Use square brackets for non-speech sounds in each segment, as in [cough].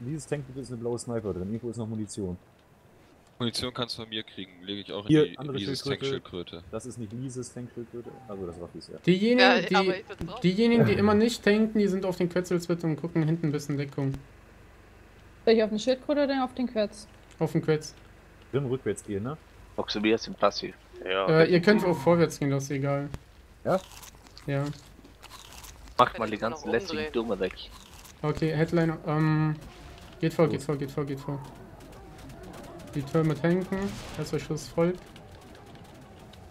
dieses Tankgebiet ist eine blaue Sniper drin. Irgendwo ist noch Munition. Munition kannst du von mir kriegen, lege ich auch in Hier, die andere Lises Schildkröte. Tankschildkröte. Das ist nicht Lises Tankschildkröte. Also das Waffis, ja. Diejenigen, Ja, die, diejenigen, die immer nicht tanken, die sind auf den Quetzelswit und gucken hinten ein bisschen Deckung. Soll ich auf den Schildkröte oder auf den Quetz? Auf den Quetz. Drin rückwärts gehen, ne? Auxiliär sind passiv. Ja. Äh, ihr könnt auch vorwärts gehen, das ist egal. Ja? Ja. Macht Kann mal die ganzen lästigen. Dumme weg. Okay, Headliner, ähm. Geht vor, geht vor, geht vor, geht vor. Die Türme tanken. Erster Schuss folgt.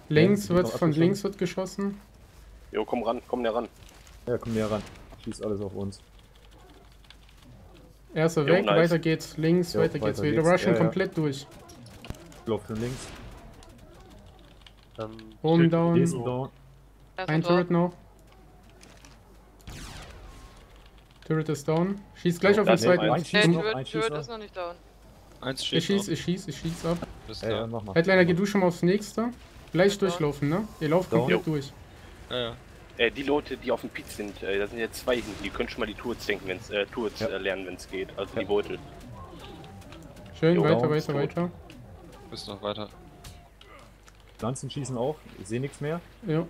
Links sind wird, von links wird geschossen. Jo, komm ran, komm näher ran. Ja, komm näher ran. Schießt alles auf uns. Erster Jo, weg, nice. weiter geht's links, Jo, weiter geht's weiter geht's. Rushen Ja, ja. komplett durch. Lauf schon links. Ähm, Oben Schild- down. Down. Ein. Turret noch. Turret ist down. Schießt gleich auf den zweiten. wir Ein Nee, Schieß noch, Turret, Turret ist noch nicht down. Eins Ich steht schieß, ich schieß, ich schieß ab. Bist Ja, mach mal. Headliner, geh du schon mal aufs nächste. Gleich Ja, durchlaufen, ne? Ihr lauft Down. komplett durch. Ja, ja. Äh, die Leute, die auf dem Pit sind, äh, da sind jetzt zwei hinten, die können schon mal die Tours denken, wenn's, äh, Tours Ja. äh, lernen, wenn es geht. Also Ja. die Beutel. Schön, Jo, weiter, weiter, weiter. Bist noch weiter. Pflanzen schießen auch. Ich sehe nichts mehr. Ja.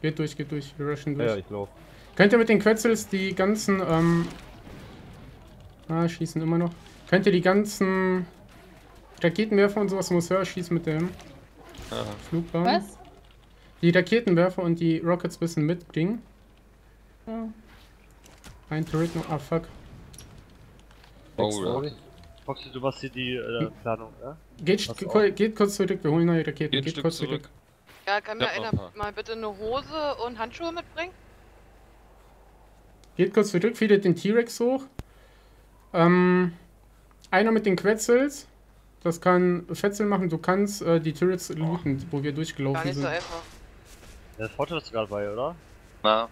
Geht durch, geht durch. Wir rushen durch. Ja, ja, ich lauf. Könnt ihr mit den Quetzels die ganzen, ähm. Ah, schießen immer noch. Könnt ihr die ganzen Raketenwerfer und sowas muss höher schießen mit dem Ja. Flugbahn? Was? Die Raketenwerfer und die Rockets bisschen mitbringen. Ja. Ein Turret noch. Ah, fuck. Oh, Sorry. Foxy, du machst hier die äh, Planung, ja? Geht, geht kurz zurück, wir holen neue Raketen. Geht Geht, kurz zurück. zurück. Ja, kann mir einer mal bitte eine Hose und Handschuhe mitbringen? Geht kurz zurück, fiedet den T-Rex hoch. Ähm, einer mit den Quetzels. Das kann Fetzel machen. Du kannst äh, die Turrets looten, wo wir Gar durchgelaufen nicht so sind. einfach. Der Vorteil ist gerade bei, oder? Na,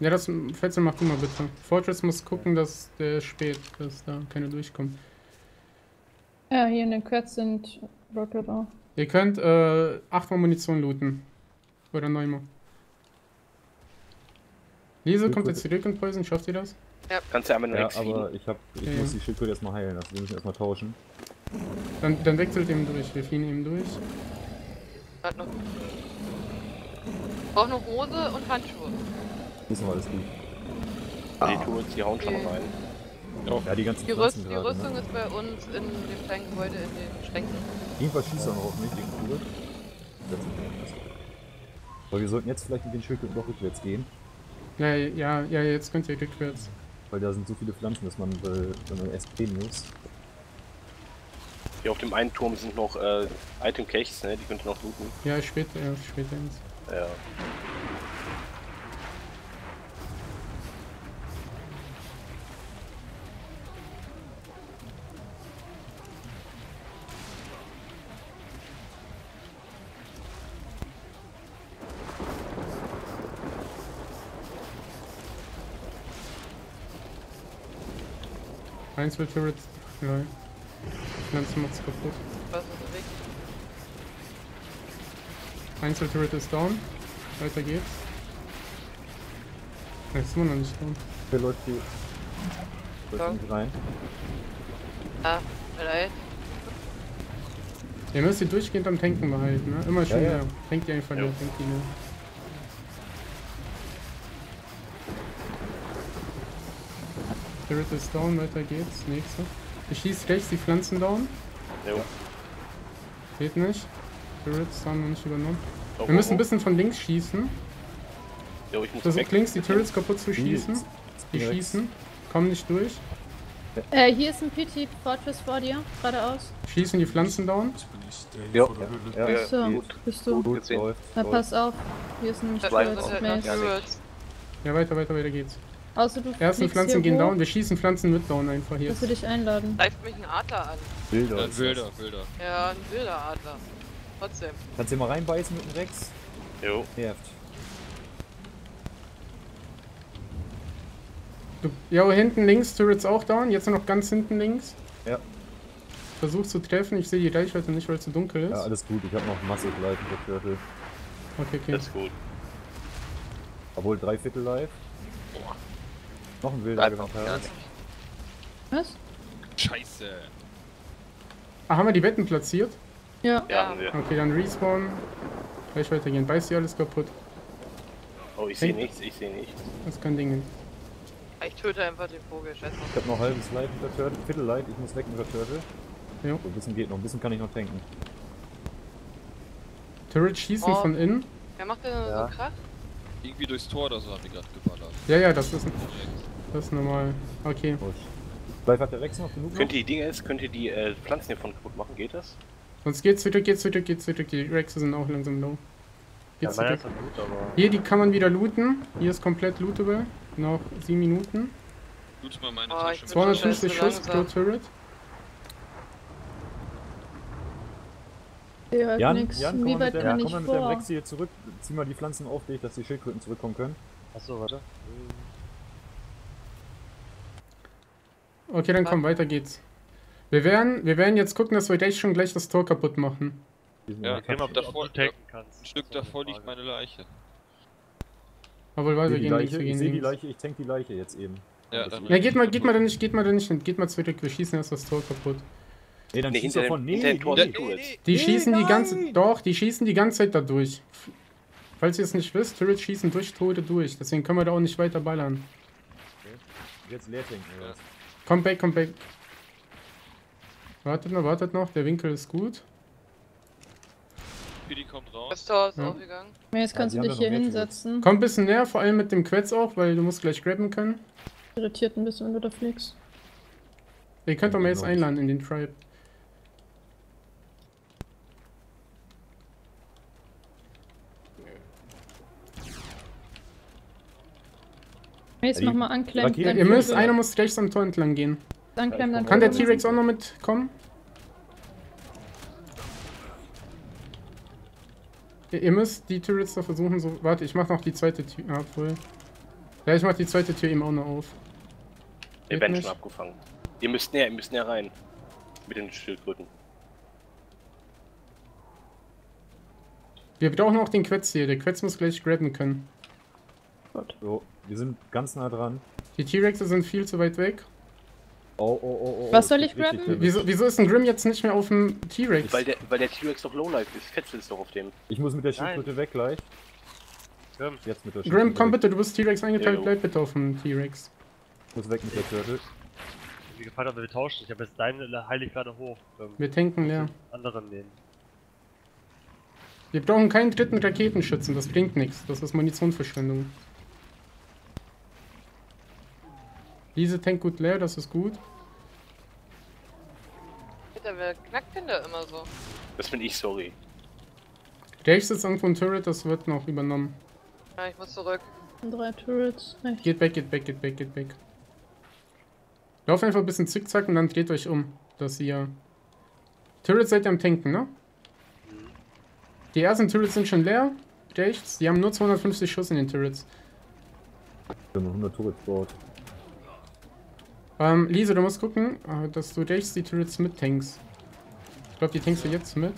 Ja, das Fetzel mach du mal bitte. Fortress muss gucken, dass der spät, dass da keine durchkommt. Ja, hier in den Quetz sind Rocket auch. Ihr könnt äh, 8 mal Munition looten. Oder 9 mal. Lise kommt jetzt zurück in Poison, schafft ihr das? Kannst du einmal Ja, direkt fliegen? aber ich hab. Ich Ja, muss ja. die Schildkröte erstmal heilen. Also wir müssen erstmal tauschen. Dann, dann wechselt eben durch, wir fliehen eben durch. Hat noch. Braucht eine Hose und Handschuhe. Ist noch alles gut. Die Tours, die hauen schon rein. Ja, die ganzen Die, Rüst, die gerade, Rüstung ne? ist bei uns in dem Tankgebäude in den Schränken. Irgendwas schießt er noch auf mich, die Kugel. Aber wir sollten jetzt vielleicht mit den Schildkröten doch rückwärts gehen. Ja, ja, ja, jetzt könnt ihr rückwärts. Weil da sind so viele Pflanzen, dass man, äh, wenn man erst muss. Hier auf dem einen Turm sind noch äh, Item-Caches, ne? Die könnt ihr noch looten. Ja, später, ja, später ins. Ja. Einzel-Turret, nein. Pflanzen macht's kaputt. Was ist so wichtig? Einzel-Turret ist down. Weiter geht's. Ne, ist immer noch nicht down. Wer läuft hier? Läuft Ja. nicht rein. Ah, vielleicht. Ihr müsst die durchgehend am Tanken behalten, ne? Immer schön Ja, ja. Tankt die einfach Jo. leer, tankt die leer. Turret ist down, weiter geht's. Nächste. Ich schieß rechts die Pflanzen down. Jo. Geht nicht. Turrets haben wir nicht übernommen. Oh, Wir müssen oh, ein bisschen von links schießen. oh. Jo, ich muss Versucht weg. links die Turrets kaputt zu schießen. Die- schießen. Kommen nicht durch. Äh, hier ist ein PT Fortress vor dir, geradeaus. Schießen die Pflanzen down. Jo. Ja, Ja, Achso, gut. bist du. Gut, gesehen. läuft. Na, pass auf. Hier ist nämlich Ja. Turrets. Ja, weiter, weiter, weiter geht's. Außer du Ersten Pflanzen hier gehen hoch, down. Wir schießen Pflanzen mit down einfach hier. Dass wir dich einladen. Greift mich ein Adler an. Bilder. Ja, ist Wilder. Wilder. Ja, ein wilder Adler. Trotzdem. Kannst du mal reinbeißen mit dem Rex? Jo. Nervt. Du, ja, hinten links, Turrets auch down. Jetzt noch ganz hinten links. Ja. Versuch zu treffen. Ich sehe die Reichweite nicht, weil es zu dunkel ist. Ja, alles gut. Ich habe noch Masse live in der Viertel. okay, okay. Das ist gut. Obwohl drei Viertel live. Noch ein wilder Bleib auf Gewandt. Was? Scheiße. Ah, haben wir die Betten platziert? Ja. Ja, haben wir. Okay, dann respawn. Gleich weitergehen. Beißt die alles kaputt. Oh, ich sehe nichts, ich sehe nichts. Das kann Dingen. Ich töte einfach den Vogel, scheiß drauf. Ich hab noch halbes Light mit der Turtle. Viertel Light, ich muss weg mit der Turtle. Ja. So, ein bisschen geht noch, ein bisschen kann ich noch tanken. Turret schießen Oh. von innen. Wer macht denn Ja. so Krach? Irgendwie durchs Tor oder so haben die gerade geballert. Ja, ja, das ist, Direkt. Das ist normal. Okay. Gut. Vielleicht hat der Rex noch genug. Könnt ihr die Dinge jetzt, könnt ihr die äh, Pflanzen hiervon kaputt machen, geht das? Sonst geht's zurück, geht's zurück, geht's zurück. Die Rexe sind auch langsam low. Ja, Geht's meiner zurück. ist gut, aber. Hier, die kann man wieder looten. Hier ist komplett lootable. Noch 7 Minuten. Tut mal meine Oh, ich Tasche bin mit. 250 zu Schuss pro. Turret. Hört Jan, nix. Jan, komm Wie mal, weit mit, kann der, ich komm mal mit dem? Rex hier zurück. Zieh mal die Pflanzen auf dich, dass die Schildkröten zurückkommen können. Achso, warte. Okay, dann komm, weiter geht's. Wir werden, wir werden jetzt gucken, dass wir gleich schon gleich das Tor kaputt machen. Ja, ja, Geh mal, ob, du- ob davor- tanken kannst. Ein Stück davor liegt meine Leiche. Aber weil ich wir sehe die gehen links, wir ich gehen sehe die. Leiche, ich tank die Leiche jetzt eben. Ja, dann- Ja, geht mal, geht mal da nicht, geht mal da nicht. Geht mal zurück, wir schießen erst das Tor kaputt. Nee, dann Nee, schieß hinter davon. Nee, nee, nee. Turrets. Die Nee, schießen die ganze, doch, die schießen die ganze Zeit da durch. Falls ihr es nicht wisst, Turrets schießen durch Tode durch. Deswegen können wir da auch nicht weiter ballern. Jetzt leer tanken, oder was? Komm back, komm back. Wartet noch, wartet noch, der Winkel ist gut. Pidi kommt Das raus. Tor ist Ja. aufgegangen. Jetzt Ja, kannst die du dich ja hier hinsetzen. Komm ein bisschen näher, vor allem mit dem Quetz auch, weil du musst gleich grabben können. Irritiert ein bisschen, wenn du da fliegst. Ihr könnt doch mal jetzt einladen in den Tribe. Jetzt Ja, die nochmal anklemmen. Ihr müsst, Vogel. einer muss rechts am Tor entlang gehen. Anklemmen, dann Kann der. T-Rex auch noch mitkommen? Ihr, ihr müsst die Turrets da versuchen, so. Warte, ich mach noch die zweite Tür. Ah, voll. Ja, ich mach die zweite Tür eben auch noch auf. Wir werden schon abgefangen. Ihr müsst näher, ihr müsst näher rein. Mit den Schildkröten. Wir brauchen auch den Quetz hier. Der Quetz muss gleich grabben können. So, wir sind ganz nah dran. Die T-Rexe sind viel zu weit weg. Oh, oh, oh, oh. Was das soll ich grabben? Wieso, wieso ist ein Grim jetzt nicht mehr auf dem T-Rex? Weil der, weil der T-Rex doch Lowlife ist. Fetzel ist doch auf dem. Ich muss mit der Schildkröte weg gleich. Grim, Jetzt mit der Schildkröte. Grim, komm bitte, du bist T-Rex eingeteilt, Jo. bleib bitte auf dem T-Rex. Ich muss weg mit der Turtle. wie gefallen hat, wir tauschen. Ich habe jetzt deine heile gerade hoch. Grim. Wir tanken leer. Anderen nehmen. Wir brauchen keinen dritten Raketenschützen, das bringt nichts. Das ist Munitionverschwendung. Diese Tank gut leer, das ist gut. Alter, wer knackt denn da immer so? Das bin ich, sorry. Rechts ist irgendwo ein Turret, das wird noch übernommen. Ja, ich muss zurück. Drei Turrets. Rechts. Geht weg, geht weg, geht weg, geht weg. Lauf einfach ein bisschen zickzack und dann dreht euch um, dass ihr... Turrets seid ihr am Tanken, ne? Die ersten Turrets sind schon leer. Rechts, die haben nur 250 Schuss in den Turrets. Wir haben 100 Turrets gebaut. Ähm, Lisa, du musst gucken, äh, dass du rechts die Turrets mit tankst. Ich glaube, die tankst du jetzt mit.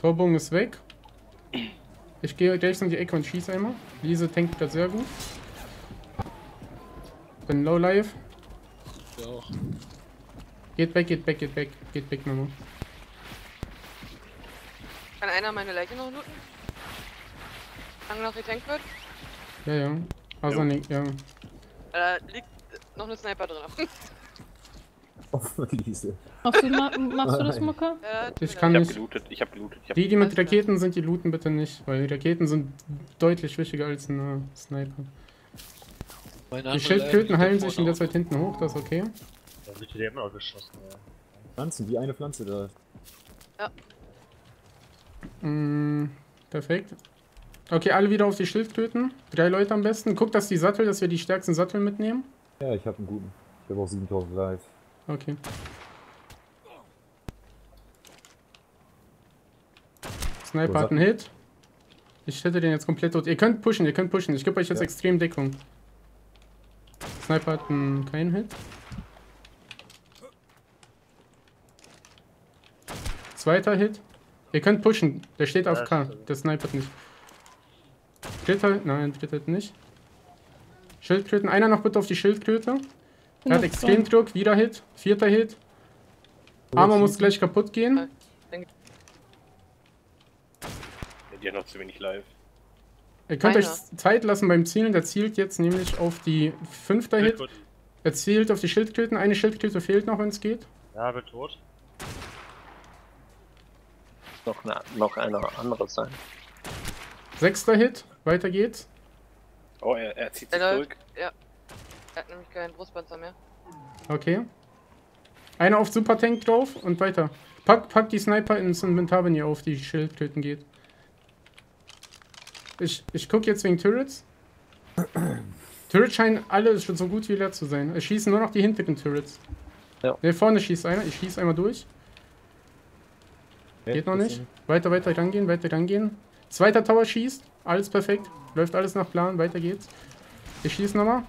Torbogen ist weg. Ich gehe rechts in die Ecke und schieße einmal. Lisa tankt das sehr gut. Bin low life. Ja auch. Geht weg, geht weg, geht weg. Geht weg nochmal. Kann einer meine Leiche noch looten? Solange noch getankt wird? Ja, ja. Also, Jo. nee, ja. Da liegt noch eine Sniper drin. [laughs] Oh, Liese. Machst du, ma machst du das. Mucke? Ja, Ich kann Ich hab nicht. gelootet, ich hab gelootet. Ich hab Die, die mit. Raketen sind, die looten bitte nicht, weil Raketen sind deutlich wichtiger als ein äh, Sniper. Die Schildkröten heilen sich in der Zeit hinten hoch, das ist okay. Da wird dir immer geschossen, ja. Pflanzen, wie eine Pflanze da. Mm, perfekt. Okay, alle wieder auf die Schildkröten. Drei Leute am besten. Guckt, dass die Sattel, dass wir die stärksten Sattel mitnehmen. Ja, ich habe einen guten. Ich habe auch 7000 Live. Okay. Sniper hat einen Hit. Ich hätte den jetzt komplett tot. Ihr könnt pushen, ihr könnt pushen. Ich gebe euch jetzt Ja. extrem Deckung. Sniper hat einen, keinen Hit. Zweiter Hit. Ihr könnt pushen. Der steht auf K. Der snipert nicht. Dritter, nein, dritter nicht. Schildkröten. Einer noch bitte auf die Schildkröte. Er hat extrem Druck, wieder Hit, vierter Hit. Armor muss gleich kaputt gehen. Die hat noch zu wenig live. Ihr könnt euch Einer. Zeit lassen beim Zielen. Der zielt jetzt nämlich auf die fünfter Hit. Er zielt auf die Schildkröten. Eine Schildkröte fehlt noch, wenn es geht. Ja, bin tot. Noch, eine, noch einer andere sein. Sechster Hit. Weiter geht's. Oh, er, er zieht sich Er zurück. Ja. Er hat nämlich keinen Brustpanzer mehr. Okay. Einer auf Super Tank drauf und weiter. Pack, pack die Sniper ins Inventar, wenn ihr auf die Schildkröten geht. Ich, ich guck jetzt wegen Turrets. Turrets scheinen alle schon so gut wie leer zu sein. Es schießen nur noch die hinteren Turrets. Ja. Ne, vorne schießt einer. Ich schieß einmal durch. Ja, Geht noch nicht. Weiter, weiter rangehen, weiter rangehen. Zweiter Tower schießt. Alles perfekt. Läuft alles nach Plan. Weiter geht's. Ich schieße nochmal.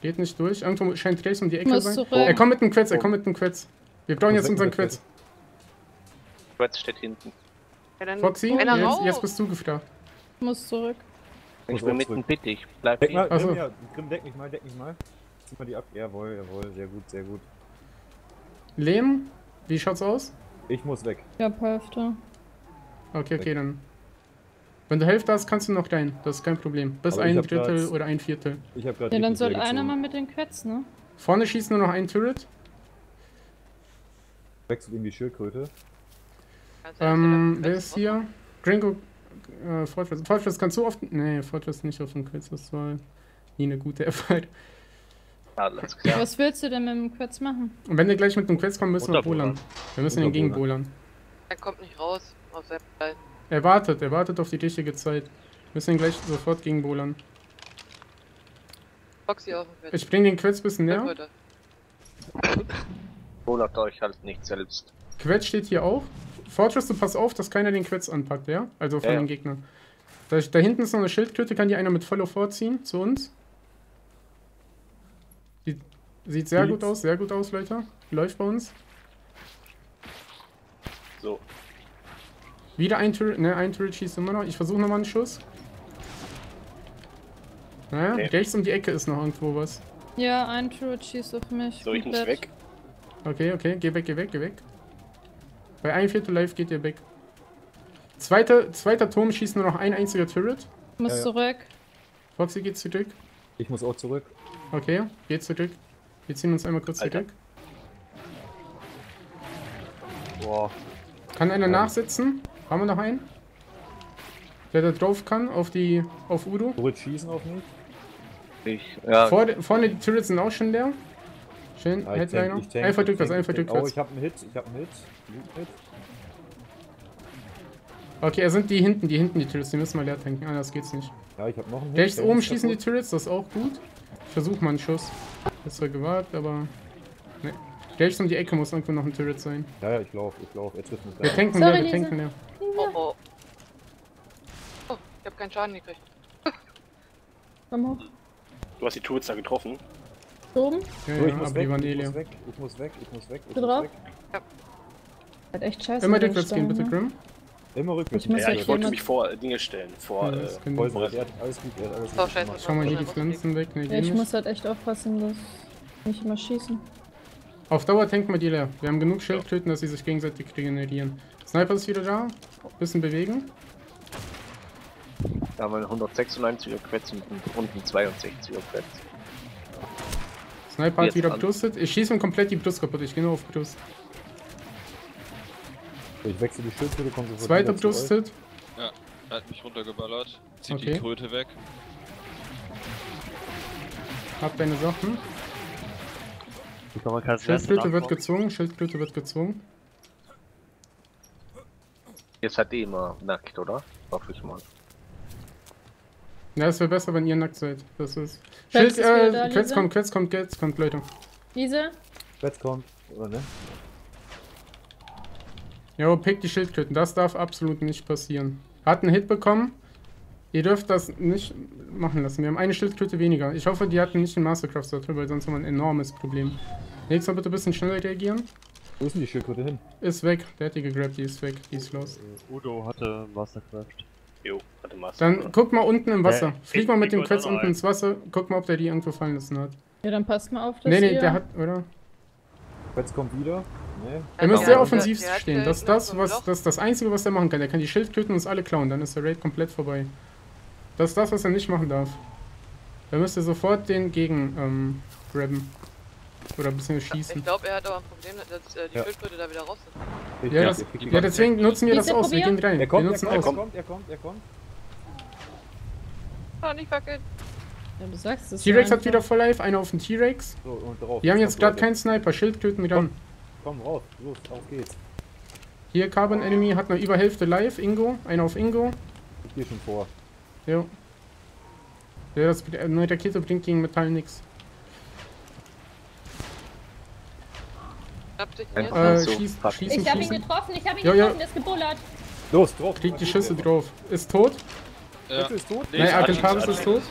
Geht nicht durch. Irgendwo scheint Trace um die Ecke Muss sein. zurück. Er kommt mit dem Quetz, er kommt mit dem Quetz. Wir brauchen jetzt unseren Quetz. Quetz steht hinten. Ja, Foxy, jetzt, jetzt bist du gefragt. Muss zurück. Ich Muss bin mitten bittig. Bleib Deck hier. mal, Ach so. Grimm, ja, Grimm, deck mich mal, deck mich mal. Zieh mal die ab. Jawohl, jawohl, sehr gut, sehr gut. Lehm, wie schaut's aus? Ich muss weg. Ja, Hälfte. Okay, okay, dann. Wenn du Hälfte hast, kannst du noch rein. Das ist kein Problem. Bis Aber ein hab Drittel grad- oder ein Viertel. Ich habe gerade Ja, dann soll einer mal mit den Quetz, ne? Vorne schießt nur noch ein Turret. Wechselt in die Schildkröte. Also, er Ähm, hat wer den ist hier? Gringo. Äh, Fortress. Fortress kannst du auf. Nee, Fortress nicht auf dem Quetz. Das war nie eine gute [laughs] Erfahrung. Klar. Was willst du denn mit dem Quetz machen? Und wenn wir gleich mit dem Quetz kommen, müssen wir bohlern. Wir müssen ihn gegen bohlern. Er kommt nicht raus aus der Zeit. Er wartet, er wartet auf die richtige Zeit. Wir müssen ihn gleich sofort gegen bohlern. Foxy auf Quetz. Ich bring den Quetz bisschen näher. Schildkröte. Wundert euch halt nicht selbst. Quetz steht hier auch. Fortress, du pass auf, dass keiner den Quetz anpackt, ja? Also von Ja, ja. den Gegnern. Da, da hinten ist noch eine Schildkröte, kann die einer mit Follow vorziehen zu uns. Die, sieht sehr gut Sieht's. aus, sehr gut aus, Leute. Läuft bei uns. So, Wieder ein Turret, ne, ein Turret schießt immer noch. Ich versuche nochmal einen Schuss. Naja, Nee. rechts um die Ecke ist noch irgendwo was. Ja, ein Turret schießt auf mich. so ich muss komplett. weg. Okay, okay, geh weg, geh weg, geh weg. Bei ein Viertel Live geht ihr weg. Zweiter, zweiter Turm schießt nur noch ein einziger Turret. Muss Ja, ja. zurück. Foxy geht zurück. Ich muss auch zurück. Okay, geht zurück. Wir ziehen uns einmal kurz Alter. zurück. Boah. Kann einer nachsitzen? Haben wir noch einen? Der da drauf kann, auf die, auf Udo. Zurück schießen auf mich. Ich, ja, Vor, vorne die Turrets sind auch schon leer. Schön, Ja, Headliner. Einfach rückwärts, einfach tank. Oh, rückwärts. ich habe einen Hit, ich habe einen Hit. Hit. Okay, er sind die hinten, die hinten, die Turrets. Die müssen wir leer tanken. Anders geht's nicht. Ja, ich habe noch einen Hit. Rechts oben ist schießen die. Turrets, das ist auch gut. Ich versuche mal einen Schuss. Das war gewagt, aber. Ne. Rechts um die Ecke muss irgendwo noch ein Turret sein. Ja, ja, ich laufe, ich laufe. Er trifft mich Wir tanken Sorry, leer, wir tanken leer. Oh oh. Oh, ich hab keinen Schaden gekriegt. [laughs] Komm hoch. du hast die Tools da getroffen. Oben. Ja, So, ich ja, muss aber die weg, waren eh ich leer. muss weg, ich muss weg, ich muss weg, ich Du muss drauf? weg. Hat echt scheiße. Immer rückwärts gehen, bitte, ne? Grimm. Immer rückwärts. Ich muss Ja, ich wollte mich vor äh, Dinge stellen. Vor, Ja, äh, das er hat alles gut, er hat alles Oh, gut scheiße. gemacht. Schau mal hier die Pflanzen weg. Ne, Ja, ich muss halt echt aufpassen, dass nicht immer schießen. Auf Dauer tanken wir die leer. Wir haben genug Schildkröten, dass sie sich gegenseitig regenerieren. Sniper ist wieder da. Bisschen bewegen. da haben wir einen 196er Quetz und einen 62er Quetz. Sniper hat Jetzt wieder brustet. Ich schieße ihm komplett die Brust kaputt. Ich gehe nur auf Brust. Ich wechsle die Schildkröte, kommt sofort Zweiter brustet. Er hat mich runtergeballert. Zieht Okay. die Kröte weg. Hab deine Sachen. Schildkröte wird gezwungen. Schildkröte wird gezwungen. Ihr seid eh immer nackt, oder? Hoffe ich mal. Ja, es wäre besser, wenn ihr nackt seid. Das ist. Quetz Schild, äh, da, Quetz kommt, Quetz kommt, Quetz kommt, Leute. Diese? Jetzt kommt, oder ne? Jo, pick die Schildkröten. Das darf absolut nicht passieren. Hat einen Hit bekommen. Ihr dürft das nicht machen lassen. Wir haben eine Schildkröte weniger. Ich hoffe, die hatten nicht den Mastercraft darüber, weil sonst haben wir ein enormes Problem. Nächstes Mal bitte ein bisschen schneller reagieren. Wo ist denn die Schildkröte hin? Ist weg. Der hat die gegrabt, die ist weg. Die ist los. Äh, Udo hatte Mastercraft. Jo, hatte Master. Dann guck mal unten im Wasser. Äh, Flieg mal mit dem Quetz unten ins Wasser. Guck mal, ob der die irgendwo fallen lassen hat. Ja, dann passt mal auf, dass Nee, nee, ihr... der hat, oder? Jetzt kommt wieder. Nee. Er muss sehr offensiv stehen. Das ist das, was, das das Einzige, was er machen kann. Er kann die Schildkröten und uns alle klauen, dann ist der Raid komplett vorbei. Das ist das, was er nicht machen darf. Er müsste sofort den gegen ähm, grabben. Oder ein bisschen schießen. Ich glaube, er hat aber ein Problem, dass äh, die Ja. Schildkröte da wieder raus sind. Ja, ihr das, ja, deswegen nutzen wir das aus. Wir gehen rein. Er kommt, wir er nutzen kommt, er aus. kommt, er kommt, er kommt. Ah, nicht wackeln. Ja, du sagst es T-Rex hat wieder voll live, einer auf den T-Rex. So, und drauf. Wir haben jetzt gerade keinen Sniper, Schildkröten ran. Komm raus, los, auf geht's. Hier Carbon Enemy hat noch über Hälfte live, Ingo, einer auf Ingo. Ich geh schon vor. Jo. Ja, das äh, neue Rakete bringt gegen Metall dich Einfach. jetzt. Äh, so, schieß, schießen, Ich hab ihn getroffen, ich hab ihn Ja, ja. getroffen, der ist gebullert. Los, drauf. Kriegt die Schüsse drauf. Ist tot. Ja. Bitte ist tot. Nee, Argentavis ist tot.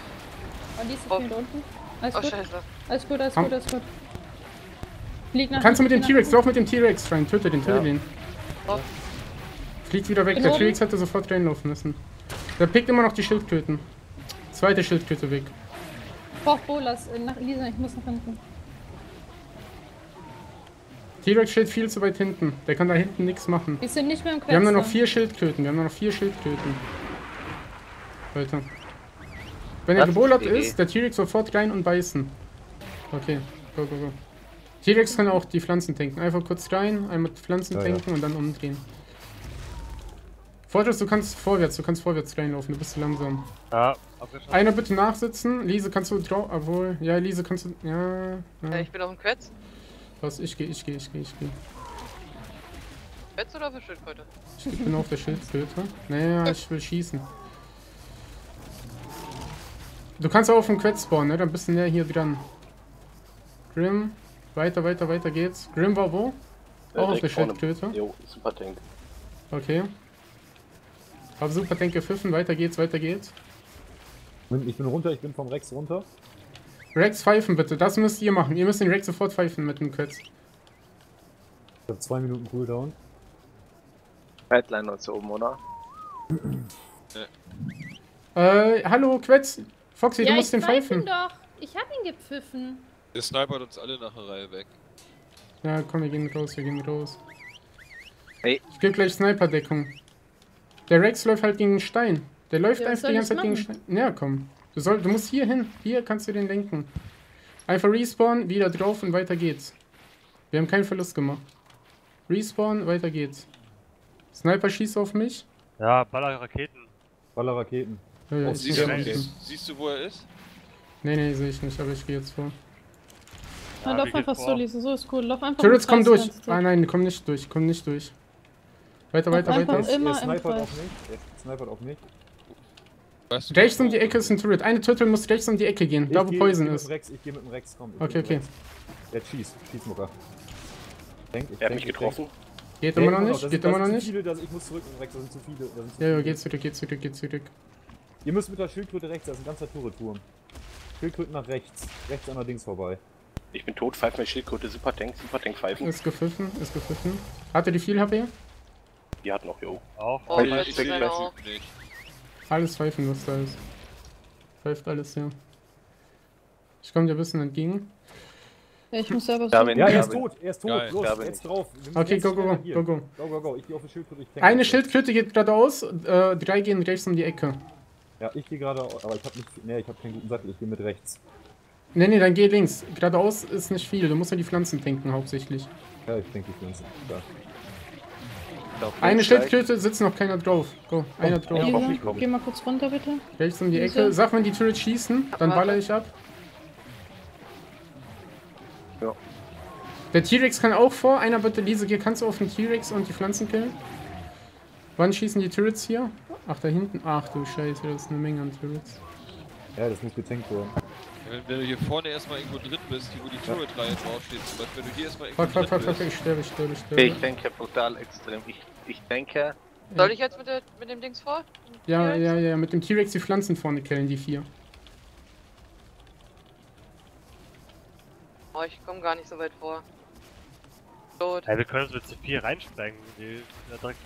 Und die ist Oh. hier unten. Alles Oh, gut, scheiße. alles gut, alles Ham- gut, alles gut. Flieg nach Kannst du mit dem T-Rex, drauf mit dem T-Rex rein. Töte den, töte Ja. den. Oh. Fliegt wieder weg. Bin Der oben. T-Rex hätte sofort reinlaufen müssen. Der pickt immer noch die Schildkröten. Zweite Schildkröte weg. Ich brauch Bolas. äh, Nach Lisa, ich muss nach hinten. T-Rex steht viel zu weit hinten. Der kann da hinten nichts machen. Wir sind nicht mehr im Quest. Wir haben nur noch vier Schildkröten. Wir haben nur noch vier Schildkröten. Leute. Wenn er Das ist der T-Rex sofort rein und beißen. Okay, go, go, go. T-Rex kann auch die Pflanzen tanken. Einfach kurz rein, einmal die Pflanzen Ja, ja. tanken und dann umdrehen. Fortress, du kannst vorwärts, du kannst vorwärts reinlaufen, du bist zu langsam. Ja. Einer bitte nachsitzen. Lise, kannst du drauf. Obwohl, ja, Lise, kannst du. Ja, Äh, ja. ich bin auf dem Quetz. Was? Ich gehe, ich gehe, ich gehe, ich gehe. Quetz oder für Schildkröte? Ich bin auf der Schildkröte. Naja, ich will schießen. Du kannst auch auf dem Quetz spawnen, ne? Dann bist du näher hier dran. Grim. Weiter, weiter, weiter geht's. Grim war wo? Äh, Auch auf der. Schildkröte. Jo, super Tank. Okay. Hab super Tank gepfiffen. Weiter geht's, weiter geht's. Ich bin runter, ich bin vom Rex runter. Rex pfeifen bitte. Das müsst ihr machen. Ihr müsst den Rex sofort pfeifen mit dem Quetz. Ich hab zwei Minuten Cooldown. Headliner ist oben, oder? Äh, hallo, Quetz. Foxy, Ja, du musst ich den pfeife pfeifen. ihn doch. Ich hab ihn gepfiffen. Der snipert uns alle nach der Reihe weg. Ja, komm, wir gehen raus, wir gehen raus. Hey. Ich gebe gleich Sniper-Deckung. Der Rex läuft halt gegen den Stein. Der läuft Ja, einfach die ganze Zeit gegen den Stein. Ja, komm. Du, soll, du musst hier hin. Hier kannst du den lenken. Einfach respawn, wieder drauf und weiter geht's. Wir haben keinen Verlust gemacht. Respawn, weiter geht's. Sniper schießt auf mich. Ja, Baller Raketen. Baller Raketen. Ja, ja, Oh, Siehst du, siehst, siehst du, wo er ist? Nee, nee, sehe ich nicht, aber ich gehe jetzt vor. Na, Ja, lauf wie geht's einfach vor? so, Lisa, so ist gut. Lauf einfach Turrets komm durch. Ah nein, komm nicht durch, komm nicht durch. Weiter, weiter, weiter. Er, er im snipert auf mich. Er snipert auf mich. Weißt du, Rechts um die Ecke ist ein Turret. Eine Turtle muss rechts um die Ecke gehen, da Ich wo geh- Poison geh ist. Rex, ich gehe mit dem Rex, komm. ich Okay, geh okay. Rex. Der schießt, Schießmucker. Tank, ich Er hat mich ich getroffen. Geht immer noch nicht, geht sind- immer noch nicht. zu Viele, das, ich muss zurück mit Rex, das sind zu viele. Sind zu Ja, ja, geht zurück, geht zurück, geht zurück. Ihr müsst mit der Schildkröte rechts, da ist ein ganzer Turreturm. Schildkröte nach rechts. Rechts an der Dings vorbei. Ich bin tot, pfeift mir Schildkröte, super Tank, super Tank pfeifen. Ist gepfiffen, ist gepfiffen. Hatte die viel HP? Die hat noch, jo. Auch. Oh, ich. Typ nicht. Alles pfeifen, was da ist. Pfeift alles, ja. Ich komme dir ein bisschen entgegen. Ja, ich muss selber so. Ja, ich. er ist tot, er ist tot. Geil. Los, jetzt ich. drauf. Okay, go, go, go, hier. go, go. Go, go, go. Ich gehe auf die Schildkröte, ich Eine das. Schildkröte geht geradeaus, äh, drei gehen rechts um die Ecke. Ja, ich gehe gerade, aber ich habe nicht, nee, ich habe keinen guten Sattel, ich gehe mit rechts. Nee, nee, dann geh links. Geradeaus ist nicht viel, du musst ja die Pflanzen tanken hauptsächlich. Ja, ich denke, ich bin's. Ja. Eine Schildkröte sitzt noch keiner drauf. Go, einer drauf. Ja, geh mal kurz runter, bitte. Rechts um die? Ecke. Sag, wenn die Turrets schießen, dann baller ich ab. Ja. Der T-Rex kann auch vor. Einer bitte, Lise, hier kannst du auf den T-Rex und die Pflanzen killen. Wann schießen die Turrets hier? Ach, da hinten. Ach du Scheiße, das ist eine Menge an Turrets. ja, das muss getankt werden. Wenn, wenn du hier vorne erstmal irgendwo drin bist, hier wo die Turret-Reihe draufsteht, zum Beispiel, wenn du hier erstmal irgendwo Fuck, fuck, fuck, drin fuck, bist, ich sterbe, ich sterbe, ich sterbe. Ich denke brutal extrem. Ich, ich denke, Soll ich jetzt mit, der, mit dem Dings vor? Ja, ja, ja, mit dem T-Rex die Pflanzen vorne killen, die vier. Oh, ich komme gar nicht so weit vor. Tot. Hey, wir können uns mit C4 reinsprengen. Die, ja, direkt,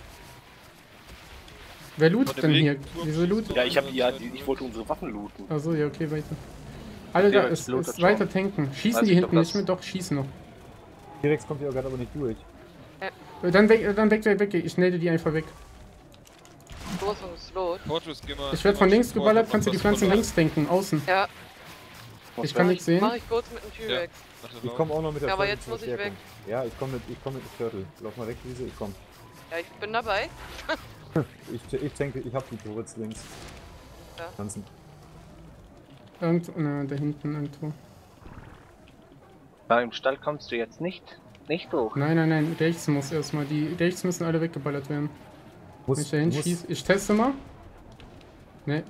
Wer lootet denn hier? Wieso lootet? ja, ich habe auf ja, die, ich wollte unsere Waffen looten. Achso, ja, okay, weiter. Alle da, T-Rex ist, ist weiter tanken. Schießen die hinten nicht mit? Doch, schießen noch. T-Rex kommt ja gerade aber nicht durch. Äh, Dann weg, dann weg, weg, weg. Ich nade die einfach weg. Los und slowed. Fortress, geh mal. Ich werde von links geballert, kannst du die Pflanzen links denken, außen. Ja, Ich kann nichts sehen. Mach ich kurz mit dem T-Rex. Ich auch. komme auch noch mit der Ja, aber jetzt muss ich Verstärkung. Ja, ich komme mit, ich komm mit dem Turtle. Lauf mal weg, Wiese, ich komm. Ja, ich bin dabei. [laughs] Ich, ich denke, ich hab die Turrets links. Ja. Pflanzen. Irgend, na, da hinten irgendwo. Da im Stall kommst du jetzt nicht, nicht hoch. Nein, nein, nein, rechts muss erstmal. Die rechts müssen alle weggeballert werden. Wenn Muss, ich da hinschieße. Ich teste mal. Ne.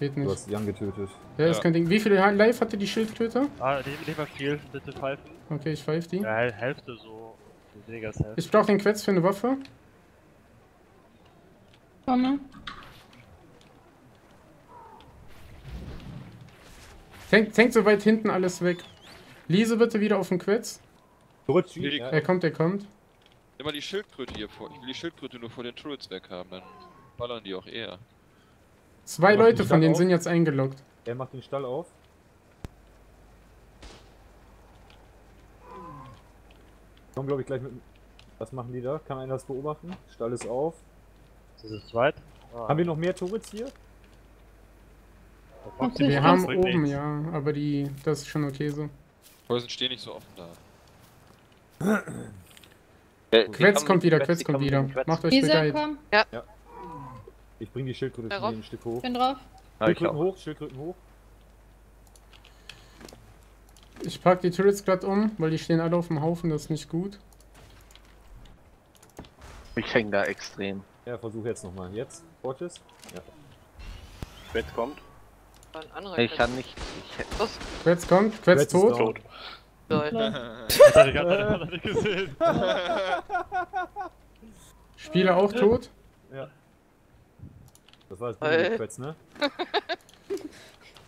Geht Du nicht. hast Jan getötet. Ja, ist Ja. kein Ding. Wie viele Live hatte die Schildkröte? Ah, nicht mal viel, bitte pfeifen. Okay, ich pfeife die. Ja, Häl- Hälfte so. Hälfte. Ich brauche den Quetz für eine Waffe. Komme. Tankt, tankt so weit hinten alles weg. Lise bitte wieder auf den schießt. Ja, Er kommt, er kommt. Nimm mal die Schildkröte hier vor. Ich will die Schildkröte nur vor den Turrets weg haben, dann ballern die auch eher. Zwei Leute von denen Stall sind jetzt eingeloggt. er macht den Stall auf. Kommen, glaube ich, gleich mit. Was machen die da? Kann einer das beobachten? Stall ist auf. Das ist zweit. Ah, Haben wir noch mehr Turrets hier? Foxy Wir haben oben, links. ja, aber die, das ist schon okay so. Häusen stehen nicht so offen da. Äh, Quetz kommt wieder, Quetz kommt wieder. Macht euch bereit. komm. Ich bringe die Schildkröte schon ein Stück hoch. Bin drauf. Ja, ich Schildkröten hoch, Schildkröten hoch. Ich pack die Turrets gerade um, weil die stehen alle auf dem Haufen, das ist nicht gut. Ich häng da extrem. Ja, versuch jetzt nochmal. Jetzt, Fortis. Ja. Quetz kommt. War ein anderer Ich Quetz. kann nicht. Ich, Los, Quetz kommt, Quetz Quetz tot. Leute. Das hab ich gerade nicht gesehen. [laughs] Spieler auch tot. Das war das billige. Quetz, ne?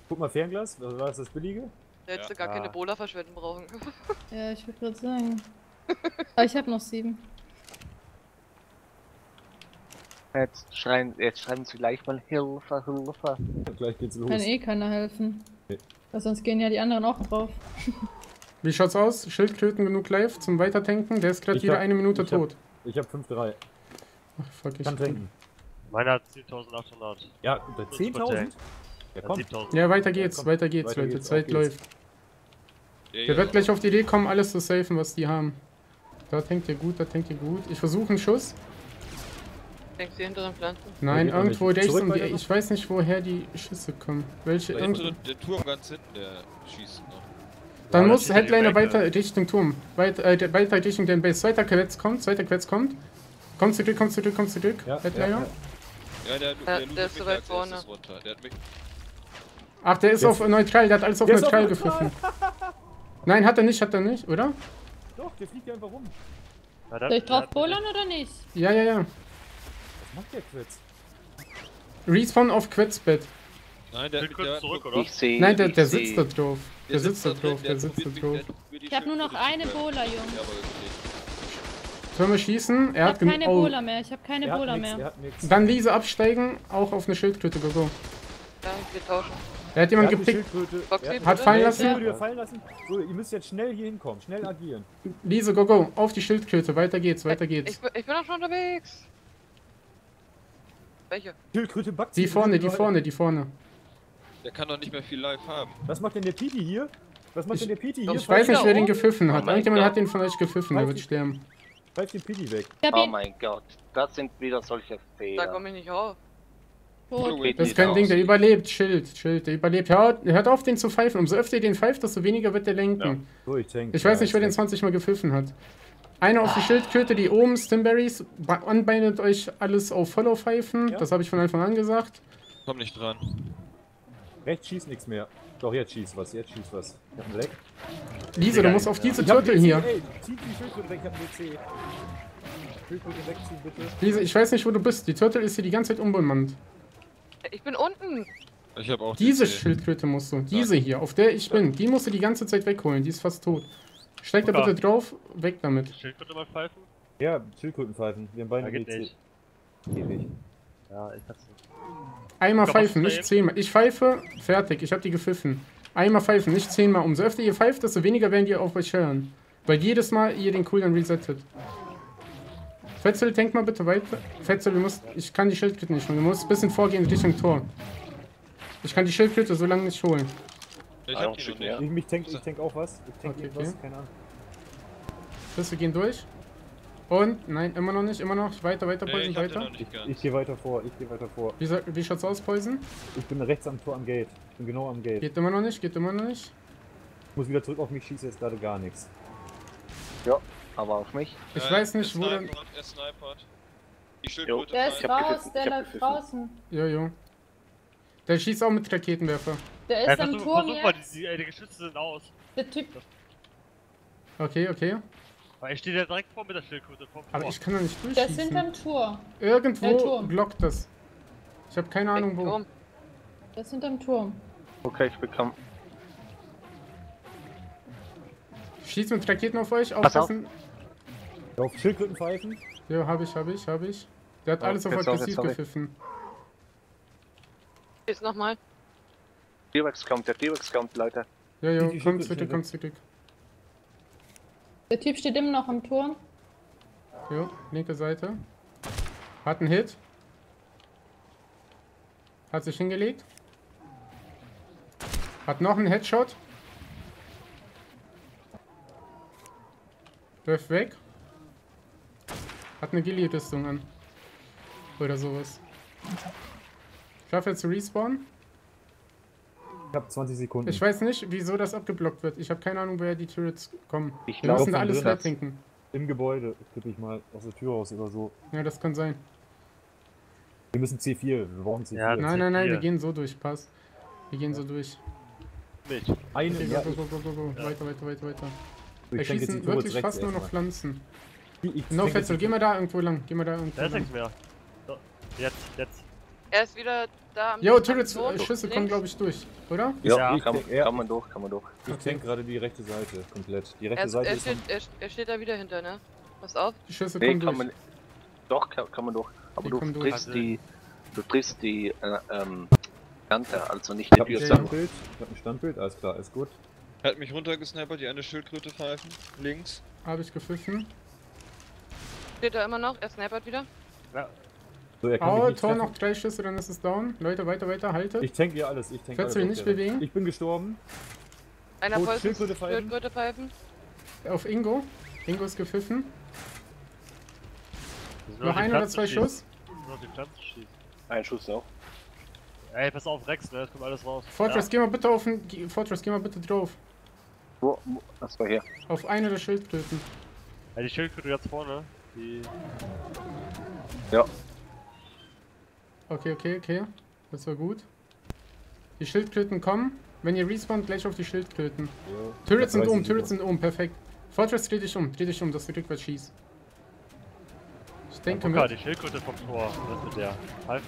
Guck mal, Fernglas. Was war das, das billige? Da hättest du Ja. gar keine. Bola verschwenden brauchen. [laughs] Ja, ich würde gerade sagen. Aber ich habe noch sieben. Jetzt, schreien, jetzt schreiben sie gleich mal Hilfe, Hilfe. Gleich geht's los. Kann eh keiner helfen. Nee. Weil sonst gehen ja die anderen auch drauf. [laughs] Wie schaut's aus? Schildkröten genug live zum Weitertanken? Der ist gerade wieder hab- eine Minute ich hab- tot. Ich hab 5-3. Ach, fuck, ich Kann tanken. Meiner hat 10.800. Ja, unter 10.000? Ja, Ja, komm. 7.000. Ja, weiter geht's, komm. weiter geht's, Weiter Leute. geht's, Zeit läuft. Ja, Der wird gleich auf die Idee kommen, alles zu safen, was die haben. Da tankt ihr gut, da tankt ihr gut. Ich versuche einen Schuss. Denkst du die hinteren Pflanzen? Nein, noch irgendwo um die? Ich weiß nicht, woher die Schüsse kommen. Welche Der, irgendwo. der Turm ganz hinten, der schießt noch. Dann Ja, muss Headliner weiter Richtung Turm. Weiter, äh, weiter Richtung den Base. Zweiter Quetz kommt, zweiter Quetz kommt. Kommt zurück, kommt zurück, kommt zurück. Ja, ja, Headliner. ja. Ja, der, der, der lootet ist so weit vorne. Der hat mich. Ach, der ist Jetzt- auf neutral, der hat alles auf Der neutral neutral. gepfiffen. Nein, hat er nicht, hat er nicht, oder? Doch, der fliegt ja einfach rum. Ja, der- Soll ich der drauf bollern oder nicht? Ja, ja, ja. Was macht der Quetz? Respawn auf Quetzbett. Nein, der, kurz der, zurück, oder? Ich sehe. Nein, der, ich der seh. sitzt da drauf. Der sitzt da drauf, der sitzt da drauf. der Ich habe nur noch Schildkröte eine Bola. Junge. Sollen wir schießen? Ich Er hat habe keine genug. Oh. Bola mehr. Ich habe keine Er Bola nix, mehr. Dann Lise absteigen, auch auf eine Schildkröte, go, go. Ja, wir tauschen. Er hat jemand gepickt. Hat fallen lassen. Fallen lassen. So, ihr müsst jetzt schnell hier hinkommen, schnell agieren. Lise, go, go. Auf die Schildkröte. Weiter geht's, weiter Ich, geht's. bin- ich bin auch schon unterwegs. Welche? Schildkröte backt Die vorne, die vorne, die vorne. Der kann doch nicht mehr viel live haben. Was macht denn der Piti hier? Was macht Ich- denn der Piti hier? Ich weiß nicht, wer den gepfiffen hat. Oh Irgendjemand Gott. hat den von euch gepfiffen, der wird sterben. Pfeift den Piti weg. Oh mein Gott, das sind wieder solche Da Fehler. komme ich nicht tot. Geht Das ist kein aus. Ding, der überlebt. Schild, Schild, der überlebt. Hört, hört auf, den zu pfeifen. Umso öfter ihr den pfeift, desto weniger wird der lenken. So, ich tank. Ich weiß Ja, nicht, wer den ist 20 mal gepfiffen hat. Einer auf die Schildkröte, die oben Stimberries. Anbeinet euch alles auf Follow pfeifen. Ja. Das habe ich von Anfang an gesagt. Komm nicht dran. Rechts schießt nichts mehr. Doch, jetzt schießt was, jetzt schießt was. Ich hab einen Leck. Lise, du musst auf diese hab Turtle hier. Ey, zieht die Schildkröte weg, ich hab einen WC. Schildkröte wegziehen, bitte. Lise, ich weiß nicht, wo du bist. Die Turtle ist hier die ganze Zeit unbemannt. Ich bin unten. Ich habe auch Diese DC. Schildkröte musst du. Diese hier, auf der ich bin. Die musst du die ganze Zeit wegholen. Die ist fast tot. Steig da bitte drauf. Weg damit. Schildkröte mal pfeifen? Ja, Schildkrötenpfeifen. Wir haben beide Ja, geht nicht. Geht nicht. Ja, ich hab's nicht. Einmal pfeifen, nicht zehnmal. Ich pfeife, fertig. Ich habe die gepfiffen. Einmal pfeifen, nicht zehnmal. Umso öfter ihr pfeift, desto weniger werden die auf euch hören. Weil jedes Mal ihr den Cooldown resettet. Fetzel, denk mal bitte weiter. Fetzel, du musst. Ich kann die Schildkröte nicht holen. Du musst ein bisschen vorgehen Richtung Tor. Ich kann die Schildkröte so lange nicht holen. Ich Ah, hab die noch nicht. Ich, mich tank, ich tank auch was. Ich tank Okay, irgendwas, okay. keine Ahnung. Schüsse gehen durch. Und, nein, immer noch nicht, immer noch. Weiter, weiter, Nee, Poison, ich weiter. noch nicht ganz. Ich gehe weiter vor, ich gehe weiter vor. Wie, wie schaut's aus, Poison? Ich bin rechts am Tor am Gate. Ich bin genau am Gate. Geht immer noch nicht, geht immer noch nicht. Ich muss wieder zurück auf mich, schieße jetzt gerade gar nichts. Ja, aber auf mich. Ich weiß nicht, wo dann. Er snipert. Die Schildkröte Der ist Ich raus, der ich läuft draußen. Jojo. Der schießt auch mit Raketenwerfer. Der ist am versuch, Turm versuch mal, die, ey, die Geschütze sind aus. Der Typ. Okay, okay. Weil ich stehe ja direkt vor mit der Schildkröte Aber ich kann da nicht Der ist durchschießen. hinterm Tor. Irgendwo Turm. blockt das. Ich habe keine Ahnung wo. Turm. Der ist hinterm Turm. Okay, ich bekomme. Schießt mit Raketen auf euch, Pass auf. aufpassen. Ja, auf Schildkröten pfeifen. Ja, hab ich, hab ich, hab ich. Der hat Oh, alles auf aggressiv gepfiffen. Jetzt nochmal. T-Rex kommt, der T-Rex kommt, Leute. Jojo, Die- die komm zurück, komm zurück. Der Typ steht immer noch am Turm. Jo, linke Seite. Hat einen Hit. Hat sich hingelegt. Hat noch einen Headshot. Läuft weg. Hat eine Gilly-Rüstung an. Oder sowas. Schafft er zu respawnen? Ich habe 20 Sekunden. Ich weiß nicht, wieso das abgeblockt wird. Ich habe keine Ahnung, woher die Turrets kommen. Ich Wir müssen da alles drin. leer trinken. Im Gebäude tippe ich mal aus der Tür raus oder so. Ja, das kann sein. Wir müssen C4, wir brauchen C4. Ja, Nein, nein, nein, wir C4. gehen so durch. Passt. Wir gehen so durch. Nicht. Eine, Okay, ja, go, go, go, go, go. Weiter, weiter, weiter, weiter. ich, Wir schießen wirklich fast nur noch. Pflanzen. Ich- ich No, Fetzel, geh mal da irgendwo lang. Geh mal da irgendwo Da ist lang. nichts mehr. So, jetzt, jetzt. Er ist wieder da am Jo, Turrets, äh, Schüsse kommen, glaube ich, durch. Oder? Ja, Ja, ich kann, ja. kann man durch, kann man durch. Ich tank gerade die rechte Seite komplett. Die Er, rechte ist, Seite er, ist steht, er, er steht da wieder hinter, ne? Pass auf. Die Schüsse Nee, kommen kann durch. man. Doch, kann, kann man durch. Aber Die du kommen durch. triffst Also- die. Du triffst die äh, ähm, Kante, also nicht ich die habe ein Tür Ja, ja. selber. Standbild. Ich habe ein Standbild, alles klar, ist gut. Er hat mich runtergesnipert, die eine Schildkröte pfeifen. Links. Habe ich gepfiffen. Steht da immer noch. Er snipert wieder. So, er kann mich Oh, nicht Tor treffen. noch drei Schüsse, dann ist es down. Leute, weiter, weiter, haltet. Ich tank hier alles, ich tank Fetzel, alles. nicht auf der- bewegen. Ich bin gestorben. Einer voll Schildkröte pfeifen. Schildkröte pfeifen. Auf Ingo. Ingo ist gepfiffen. Noch ein oder zwei. Schuss. Die Pflanzen schießen. Ein Schuss noch. Ey, pass auf, Rex, ne? Das kommt alles raus. Fortress, geh mal bitte auf den. Fortress, geh mal bitte drauf. Wo, wo, das war hier. Auf eine der Schildkröten. Ja, die Schildkröte ganz vorne. Die. Ja. Okay, okay, okay. Das war gut. Die Schildkröten kommen. Wenn ihr respawnt, gleich auf die Schildkröten. Ja. Turrets sind 30 oben, Turrets sind oben, perfekt. Fortress, dreh dich um, dreh dich um, dass du rückwärts schießt. Ich denke mal, mit. die Schildkröte vom Tor. Das mit der. Pfeife.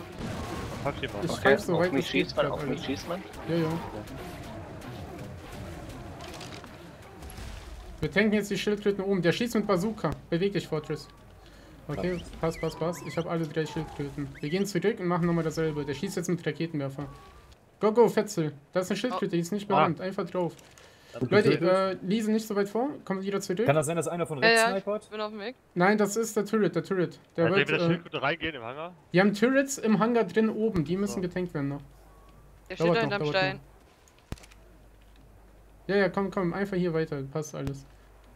Pfeif die mal. Ich Okay, so auf weit mich schießt man, auf mich schießt man. Ja, ja. Wir tanken jetzt die Schildkröten oben. Der schießt mit Bazooka. Beweg dich, Fortress. Okay, pass, pass, pass. Ich habe alle drei Schildkröten. Wir gehen zurück und machen nochmal dasselbe. Der schießt jetzt mit Raketenwerfer. Go, go, Fetzel. Da ist eine Schildkröte, die ist nicht berannt. Einfach drauf. Leute, äh, Lise nicht so weit vor. Kommt wieder zurück. Kann das sein, dass einer von Ja, rechts ja, snipert? ich bin auf dem Weg. Nein, das ist der Turret, der Turret. Der Der wird, mit der äh, Schildkröte reingehen im Hangar. die haben Turrets im Hangar drin oben. Die müssen So. getankt werden noch. Der Dauert steht da noch, hinterm Stein. Ja, ja, komm, komm. Einfach hier weiter. Passt alles.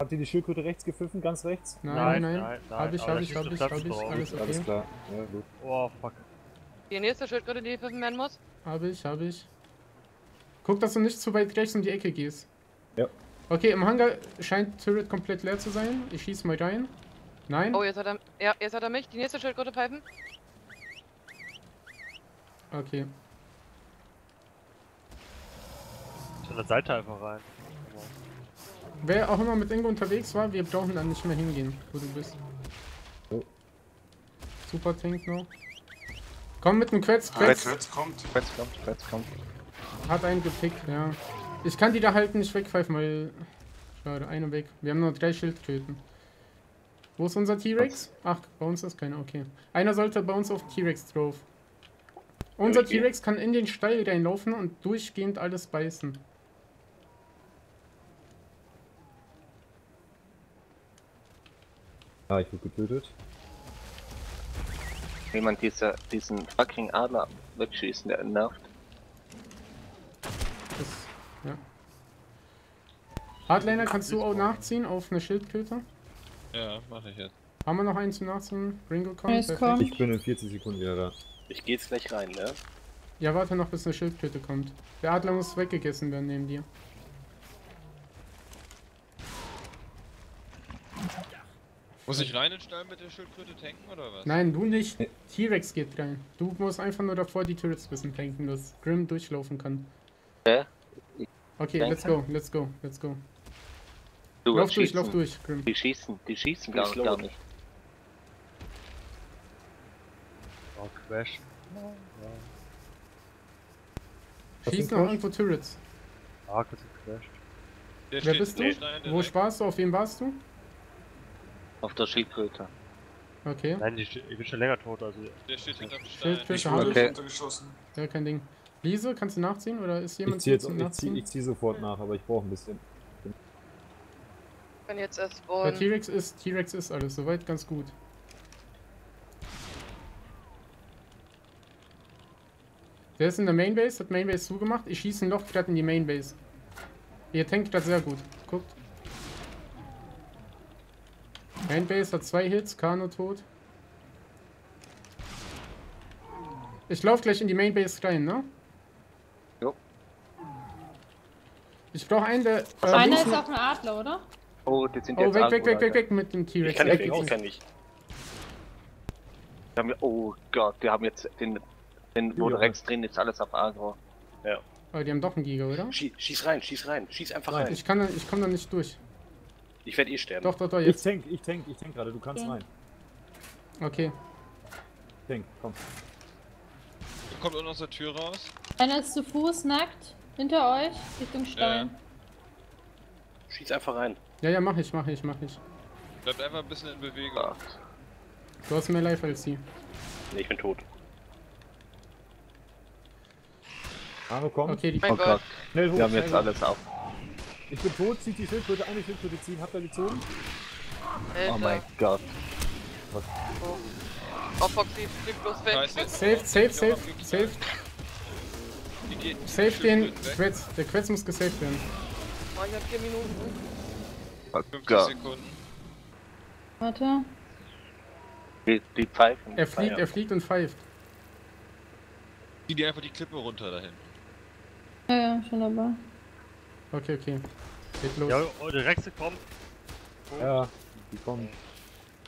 Habt ihr die Schildkröte rechts gepfiffen, ganz rechts? Nein, Nein, nein. nein, nein, Hab ich, hab ich, hab ich, hab ich. Alles Alles okay. klar. Ja, gut. Oh, fuck. Die nächste Schildkröte, die pfiffen werden muss. Hab ich, hab ich. Guck, dass du nicht zu weit rechts um die Ecke gehst. Ja. Okay, im Hangar scheint Turret komplett leer zu sein. Ich schieß mal rein. Nein? Oh, jetzt hat er. Ja, jetzt hat er mich. Die nächste Schildkröte pfeifen. Okay. Von der Seite einfach rein. Wer auch immer mit Ingo unterwegs war, wir brauchen dann nicht mehr hingehen, wo du bist. Oh. Super Tank noch. Komm mit dem Quetz, Quetz. Quetz. kommt. Quetz kommt, Quetz kommt. Hat einen gepickt, ja. Ich kann die da halt nicht wegpfeifen, weil... Schade, eine weg. Wir haben nur drei Schildkröten. Wo ist unser T-Rex? Ach, bei uns ist keiner, okay. Einer sollte bei uns auf T-Rex drauf. Unser Okay. T-Rex kann in den Stall reinlaufen und durchgehend alles beißen. Ja, ich wurde getötet. Wie man diese, diesen fucking Adler wegschießen, der nervt. Das, ja. Hardlaner, kannst du auch nachziehen auf eine Schildkröte? Ja, mache ich jetzt. Haben wir noch einen zum Nachziehen? Ringo kommt. Kommt. Ich bin in 40 Sekunden wieder da. Ich gehe jetzt gleich rein, ne? Ja, warte noch, bis eine Schildkröte kommt. Der Adler muss weggegessen werden neben dir. Muss ich rein in den Stall mit der Schildkröte tanken oder was? Nein, du nicht. T-Rex geht rein. Du musst einfach nur davor die Turrets ein bisschen tanken, dass Grim durchlaufen kann. Hä? Okay, Tanken? let's go, let's go, let's go. Du, Lauf durch, schießen. lauf durch, Grim. Die schießen, die schießen gar, gar nicht. Oh, Crash. Was Schieß für noch irgendwo Turrets. Ah, kurz gecrashed. Der Wer bist du? Wo sparst du? Auf wen warst du? Auf der Schildkröte. Okay. Nein, die, ich bin schon länger tot, also. Der steht hinterm Stein. Schildkröte habe Okay. ich. Ja, kein Ding. Lise, kannst du nachziehen oder ist Ich jemand ziehe hier jetzt zum ich zieh, Nachziehen? ich zieh sofort nach, aber ich brauche ein bisschen. Wenn jetzt erst Der spawnen. T-Rex ist, T-Rex ist alles, soweit ganz gut. Der ist in der Main Base, hat Main Base zugemacht. Ich schieße ein Loch gerade in die Main Base. Ihr tankt gerade sehr gut. Guckt. Main Base hat zwei Hits, Kano tot. Ich laufe gleich in die Main Base rein, ne? Jo. Ich brauche einen, der. äh, Einer ist auf dem Adler, oder? Oh, die sind Oh, jetzt weg, weg, weg, weg, weg mit dem Ich T-Rex. kann Weg nicht, ich dem- kann nicht. Haben, ja- oh Gott, die haben jetzt den, den wo Ja. der Rex drin ist, alles auf Agro. Oh, die haben doch einen Giga, oder? Schieß, schieß rein, schieß rein, schieß einfach Nein. rein. Ich kann ich komme da nicht durch. Ich werde eh sterben. Doch, doch, doch, Ich jetzt. tank, ich tank, ich tank gerade, du kannst Okay. rein. Okay. Tank, komm. Kommt unten aus der Tür raus. Einer ist zu Fuß, nackt, hinter euch, Richtung Stein. Schieß einfach rein. Ja, ja, mach ich, mach ich, mach ich. Bleibt einfach ein bisschen in Bewegung. Gott. Du hast mehr Life als sie. Nee, ich bin tot. Arno, komm. Okay, die. Mein Oh Gott. Gott, Schnell hoch. wir haben jetzt alles auf. Ich bin tot, zieht die Schildkröte, eine Schildkröte ziehen. Habt ihr gezogen? Alter. Oh mein Gott. Oh, Foxy, flieg bloß weg. Safe, safe, safe, safe, Die safe den. Quetz. Der Quetz muss gesaved werden. Oh, ich hab vier Minuten. Oh 50 Gott. Sekunden. Warte. Die, die Pfeifen. Er fliegt, er fliegt und pfeift. Zieh dir einfach die Klippe runter dahin. Ja, ja, schon dabei. Okay, okay. Geht los. Ja, oh, der Rex kommt. Ja, die kommen.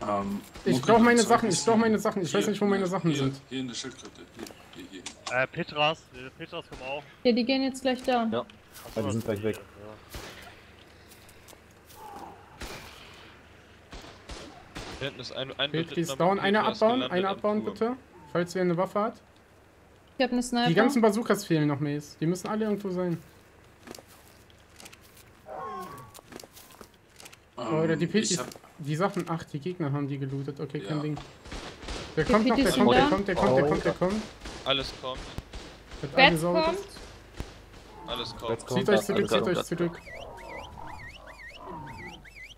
Ähm, Ich brauch meine Sachen, ich brauch meine Sachen. Ich weiß Hier, nicht, wo meine Sachen hier, sind. Hier in der Schildkröte. Hier, hier, hier. Äh, Petras. Petras kommt auch. Ja, die gehen jetzt gleich da. Ja. Achso, Ja, die sind gleich weg. Ja. Hinten ist ein, ein Petri ist berittener down. Einer abbauen, einer abbauen bitte. Falls wer eine Waffe hat. Ich hab eine Sniper. Die ganzen Bazookas fehlen noch, Mace. Die müssen alle irgendwo sein. Oder die hab, Die Sachen. Ach, die Gegner haben die gelootet. Okay, kein Ja. Ding. Der kommt noch, der kommt, der kommt, der kommt, der kommt, der kommt. Alles kommt. Hat alle Quetz sauber. kommt. Alles kommt. Jetzt Zieht euch zurück, alles zieht euch zurück.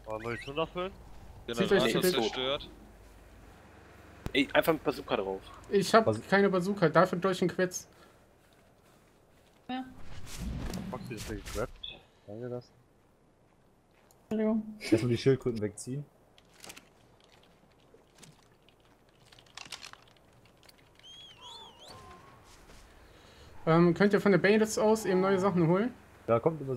Oh, Munition nachfüllen? Zieht euch Generator zurück. zerstört. Ey, einfach mit Bazooka drauf. Ich hab keine Bazooka, dafür durch den Quetz. Foxy ist gegrabt. Danke das. Entschuldigung. Erstmal die Schildkröten wegziehen. Ähm, könnt ihr von der Bandits aus eben neue Sachen holen? Da kommt immer.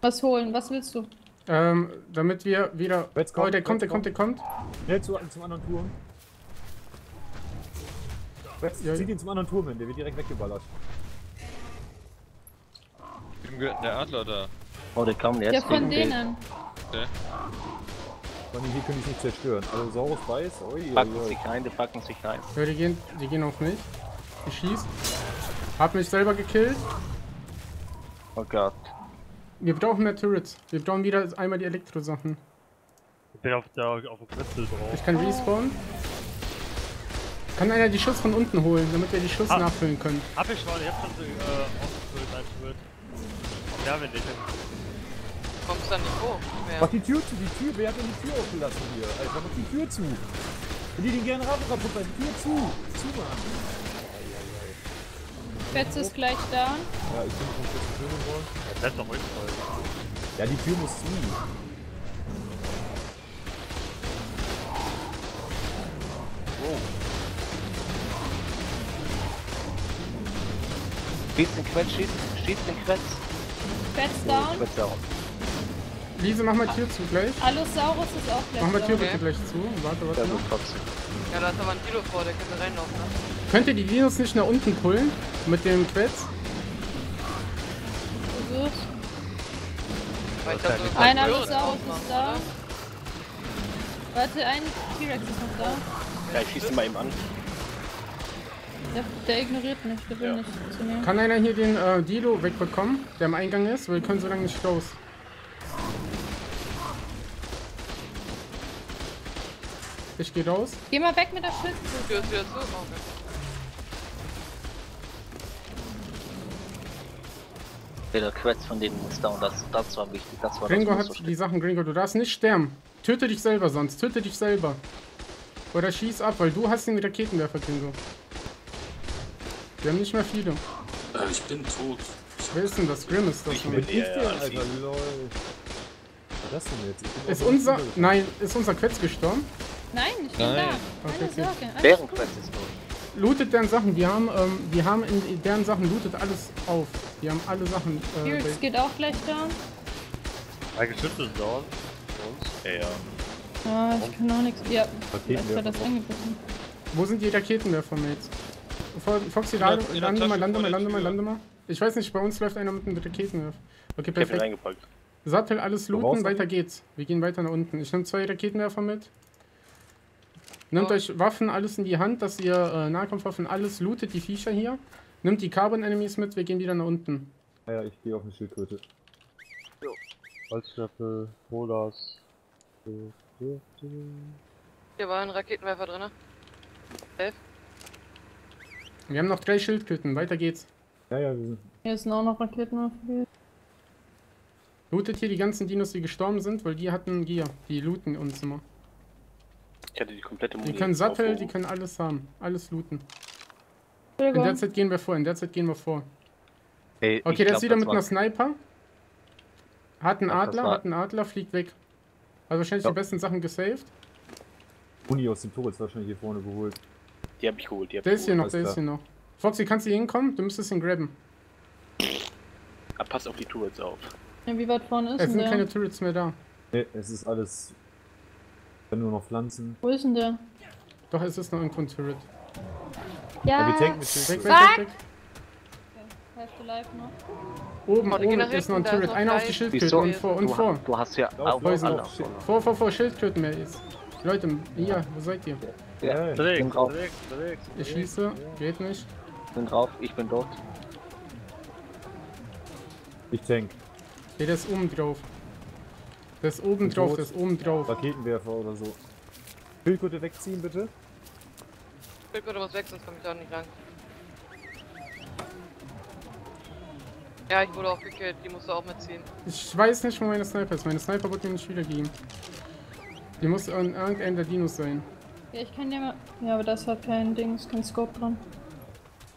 Was holen? Was willst du? Ähm, damit wir wieder. Jetzt Oh, kommt, der kommt, der kommt, der kommt. Schnell zu, zum anderen Turm. Jetzt Ja, zieht ihn zum anderen Turm hin, der wird direkt weggeballert. Wem gehört denn der Adler da? Oh, die kommen jetzt. Ja, von gegen die- denen. Von hier können ich nicht zerstören. Also Saurus weiß. Ui, ui, Packen ui. sich rein, die packen sich rein. Ja, die gehen, die gehen auf mich. Ich schieß. Hab mich selber gekillt. Oh Gott. Wir brauchen mehr Turrets. Wir brauchen wieder einmal die Elektro-Sachen. Ich bin auf, der, auf dem Kritzel drauf. Ich kann respawnen. Kann einer die Schuss von unten holen, damit wir die Schuss Ah. nachfüllen können? Hab ich schon, ich hab schon äh, ausgefüllt, ein Turret. Ja, wenn nicht. Kommst da nicht hoch. Mach Mehr. die Tür zu, die Tür, wer hat denn die Tür aufgelassen hier? Alter, mach die Tür zu. Wenn die den Generator kaputt machen, die Tür zu. Zu machen. Quetz ist gleich down. Ja, ich bin schon kurz die Tür wollen. Das bleibt doch ruhig voll. Ja, die Tür muss zu. Schießt den Quetz, schießt, schießt den Quetz. Quetz down. Quetz down. Lise, mach mal Tür zu gleich. Allosaurus ist auch gleich Mach mal Tür down. bitte gleich zu. Warte, warte. Ja, da ist aber ein Kilo vor, der könnte reinlaufen. Ne? Könnt ihr die Dinos nicht nach unten pullen? Mit dem Quetz? Versuch's. Weil ich glaub, so Ein Allosaurus ist da. oder? Warte, ein T-Rex ist noch da. Ja, ich schieße mal eben an. Der, der ignoriert mich, der will Ja. nicht zu mir. Kann einer hier den äh, Dilo wegbekommen, der am Eingang ist? Weil wir können so lange nicht raus. Ich gehe raus. Geh mal weg mit der Schildkröte. Tür ist wieder zu. Oh, okay. Der Quetz von denen ist down. Das, das war wichtig. Das war Gringo das hat die Sachen, Gringo, du darfst nicht sterben. Töte dich selber sonst, töte dich selber. Oder schieß ab, weil du hast den Raketenwerfer, Gringo. Wir haben nicht mehr viele. Äh, ich bin tot. Wer ist denn das? Grimm ist das. Ich ne? bin- Ist Ja, Alter, lol. Was ist das denn jetzt? Ist unser. Nein, ist unser Quetz gestorben? Nein, ich bin Nein. da. Okay, Keine okay. Sorge. Deren ist tot. Lootet deren Sachen, die haben, ähm, die haben in deren Sachen lootet alles auf. Die haben alle Sachen. Äh, bei- geht auch gleich down. Ein Geschütze ist down. Für uns. Ja, ja. Ah, ich kann auch nichts. Ja, was hat das angebissen? Wo sind die Raketenwerfer, Mates? Fo- Foxy, lande, in lande mal, lande vor mal, lande mal, lande mal. Ich weiß nicht, bei uns läuft einer mit einem Raketenwerfer. Okay, Ich hab ihn perfekt. reingepackt. Sattel, alles looten, weiter geht's. Wir gehen weiter nach unten. Ich nehme zwei Raketenwerfer mit. Nehmt euch Waffen, alles in die Hand, dass ihr äh, Nahkampfwaffen, alles lootet, die Viecher hier. Nimmt die Carbon Enemies mit, wir gehen wieder nach unten. Ja, ja, ich gehe auf eine Schildkröte. Holzstöppel, Rolas. Hier war ein Raketenwerfer drin. Elf. Wir haben noch drei Schildkröten, weiter geht's. Ja, ja, wir sind. Hier sind auch noch Raketen. Lootet hier die ganzen Dinos, die gestorben sind, weil die hatten Gier. Die looten uns immer. Ich hatte die komplette Die Muni können Sattel, die aufgehoben. können alles haben. Alles looten. In der. Zeit gehen wir vor, in der Zeit gehen wir vor. Ey, Okay, der glaub, ist wieder mit einer Sniper. Hat einen das Adler, hat einen Adler, fliegt weg. Also wahrscheinlich Ja. die besten Sachen gesaved. Uni aus dem Turret wahrscheinlich hier vorne geholt. Die hab ich geholt. Die hab Der ist hier noch, der ist hier noch. Foxy, kannst du hier hinkommen? Du müsstest ihn grabben. Ah, passt auf die Turrets auf. Ja, wie weit vorne ist Es denn sind der? keine Turrets mehr da. Ne, es ist alles. Dann nur noch Pflanzen. Wo ist denn der? Doch, es ist noch irgendwo ein Turret. Ja, Ja, wir tanken live noch. Oben, oben ist noch ein Turret. noch Einer auf die? Schildkröte und vor, und du, vor. Du hast ja auch oder? Vor, vor, vor, Schildkröten mehr ist. Leute, hier, wo seid ihr? Ja, ja. bin drauf. Ich schieße, geht nicht. Ich bin drauf, ich bin dort. Ich tank. Der ist oben drauf. Der ist oben drauf, der ist oben drauf. Raketenwerfer oder so. Schildkröte wegziehen, bitte. Schildkröte muss weg, sonst komme ich da nicht lang. Ja, ich wurde auch gekillt, die musst du auch mitziehen. Ich weiß nicht, wo meine Sniper ist. Meine Sniper wird mir nicht wiedergeben. Die muss an irgendeinem der Dinos sein. Ja, ich kann dir mal. Ja, aber das hat kein Ding, ist kein Scope dran.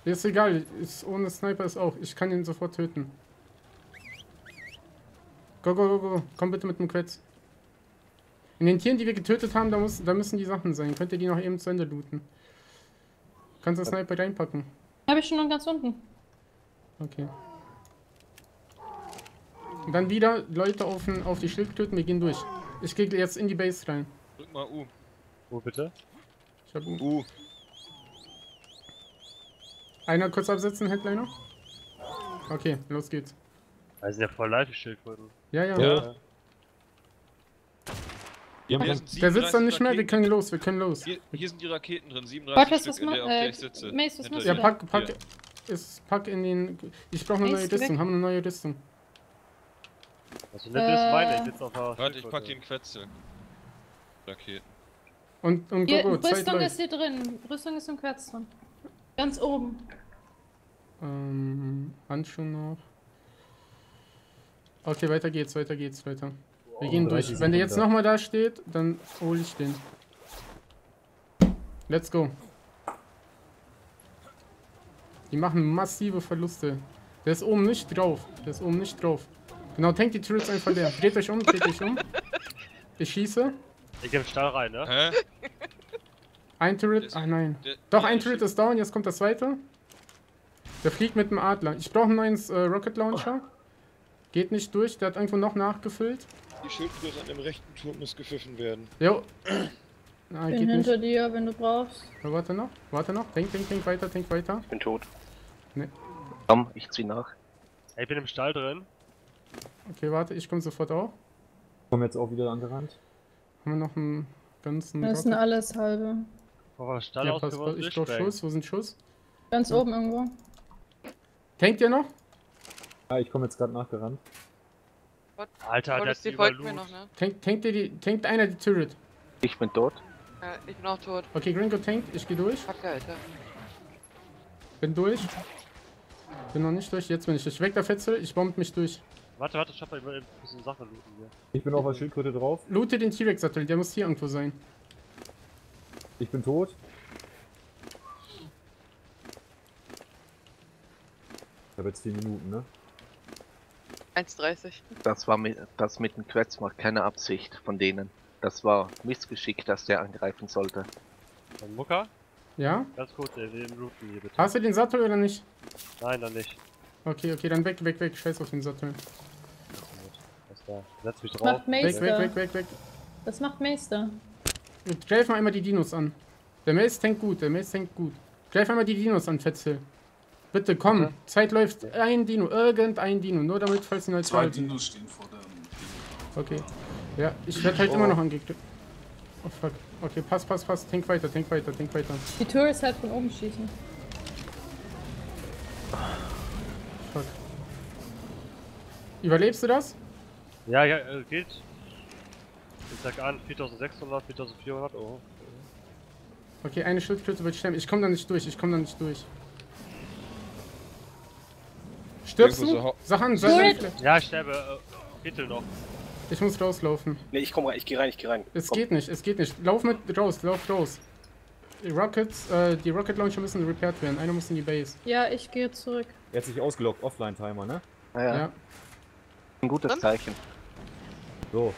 Ist egal, ist, ohne Sniper ist auch. Ich kann ihn sofort töten. Go, go, go, go. Komm bitte mit dem Quetz. In den Tieren, die wir getötet haben, da, muss, da müssen die Sachen sein. Könnt ihr die noch eben zu Ende looten? Kannst du Sniper reinpacken? Habe ich schon noch ganz unten. Okay. Und dann wieder Leute auf, den- auf die Schildkröten, wir gehen durch. Ich gehe jetzt in die Base rein. Drück mal U. Wo bitte? Ich hab U. einer kurz absetzen, Headliner. Okay, los geht's. Da sind ja voll live Ja, ja. Ja. Wir sind Der sitzt dann 37 nicht mehr, wir Raketen. können los, wir können los. Hier, hier sind die Raketen drin, 37 Warte, was Stück, in der, auf äh, der ich sitze. Mace, was machst. Ja, du pack, pack, ist, pack in den. Ich brauche eine neue Rüstung, haben eine neue Rüstung. Also nicht das meine, ich Äh. sitze auf der Warte, ich pack den Quetzel. Raketen. Und, und Hier, go, go, Rüstung ist hier drin. Rüstung ist im Quetz drin. Ganz oben. Ähm, Handschuhe noch. Okay, weiter geht's, weiter geht's, Leute. Wir gehen 30 durch. Wenn der jetzt nochmal da steht, dann hole ich den. Let's go. Die machen massive Verluste. Der ist oben nicht drauf. Der ist oben nicht drauf. Genau, tankt die Turrets einfach leer. Dreht euch um, dreht euch um. Ich schieße. Ich geh im Stall rein, ne? Hä? Ein Turret. Ach nein. Der- Doch, ein Turret ist down. Jetzt kommt der zweite. Der fliegt mit dem Adler. Ich brauche einen neuen äh, Rocket Launcher. [laughs] Geht nicht durch. Der hat irgendwo noch nachgefüllt. Die Schildkröte an dem rechten Turm muss gepfiffen werden. Jo. Nein, Bin geht nicht. hinter dir, wenn du brauchst. Ja, warte noch. Warte noch. Denk, denk, denk weiter, denk weiter. Ich bin tot. Nee. Komm, ich zieh nach. Ey, ich bin im Stall drin. Okay, warte. Ich komme sofort auch. Kommen jetzt auch wieder angerannt. Haben wir noch einen ganzen Das sind alles halbe. Mal Stall Ja, aus, pass, pass. Ich brauch. Schuss. Wo sind Schuss? Ganz oben irgendwo. Tankt ihr noch? Ah, ich komme jetzt gerade nachgerannt. Alter, der Hollis, hat die folgt mir noch, ne? Tankt, tankt, die, tankt einer die Turret. Ich bin tot. Ja, ich bin auch tot. Okay, Gringo tankt. Ich gehe durch. Kacke, Alter. Bin durch. Bin noch nicht durch. Jetzt bin ich durch. Weg der Fetzel. Ich bomb mich durch. Warte, warte, ich hab mal ein bisschen Sachen looten hier. Ich bin auf der Schildkröte drauf. Loote den T-Rex-Sattel. Der muss hier irgendwo sein. Ich bin tot. Ich habe jetzt 4 Minuten, ne? 1,30. Das war mit, das mit dem Quetz war keine Absicht von denen. Das war Missgeschick, dass der angreifen sollte. Mucker, Ja? ganz kurz, ey, wir looten hier bitte. Hast du den Sattel oder nicht? Nein, dann nicht. Okay, okay, dann weg, weg, weg. Scheiß auf den Sattel. Was da? Setz mich Das drauf. macht Weg, Meister. weg, weg, weg, weg. Das macht Meister. Greif mal einmal die Dinos an. Der Mace tankt gut, der Mace tankt gut. Greif einmal die Dinos an, Fetzel. Bitte, komm. Zeit läuft. Ein Dino, irgendein Dino. Nur damit, falls sie Zwei neutral sind. Dinos stehen vor dem. Okay. Ja, ich werde halt immer noch angegriffen. Oh fuck. Okay, pass, pass, pass. Tank weiter, tank weiter, tank weiter. Die Tourist halt von oben schießen. Fuck. Überlebst du das? Ja, ja, äh, geht. Ich sag an, 4600, 4400, oh. Okay, eine Schildkröte wird sterben. Ich komme da nicht durch, ich komme da nicht durch. Stirbst so du? hau- Sag an, sag Turret! an. Ja, ich sterbe, äh, Viertel noch. Ich muss rauslaufen. Ne, ich komm rein, ich geh rein, ich geh rein. Es Komm. geht nicht, es geht nicht. Lauf mit raus, lauf raus. Die Rockets, äh, die Rocket Launcher müssen repaired werden. Einer muss in die Base. Ja, ich gehe zurück. Er hat sich ausgeloggt, Offline-Timer, ne? Naja, Ja. ein gutes? Zeichen. So.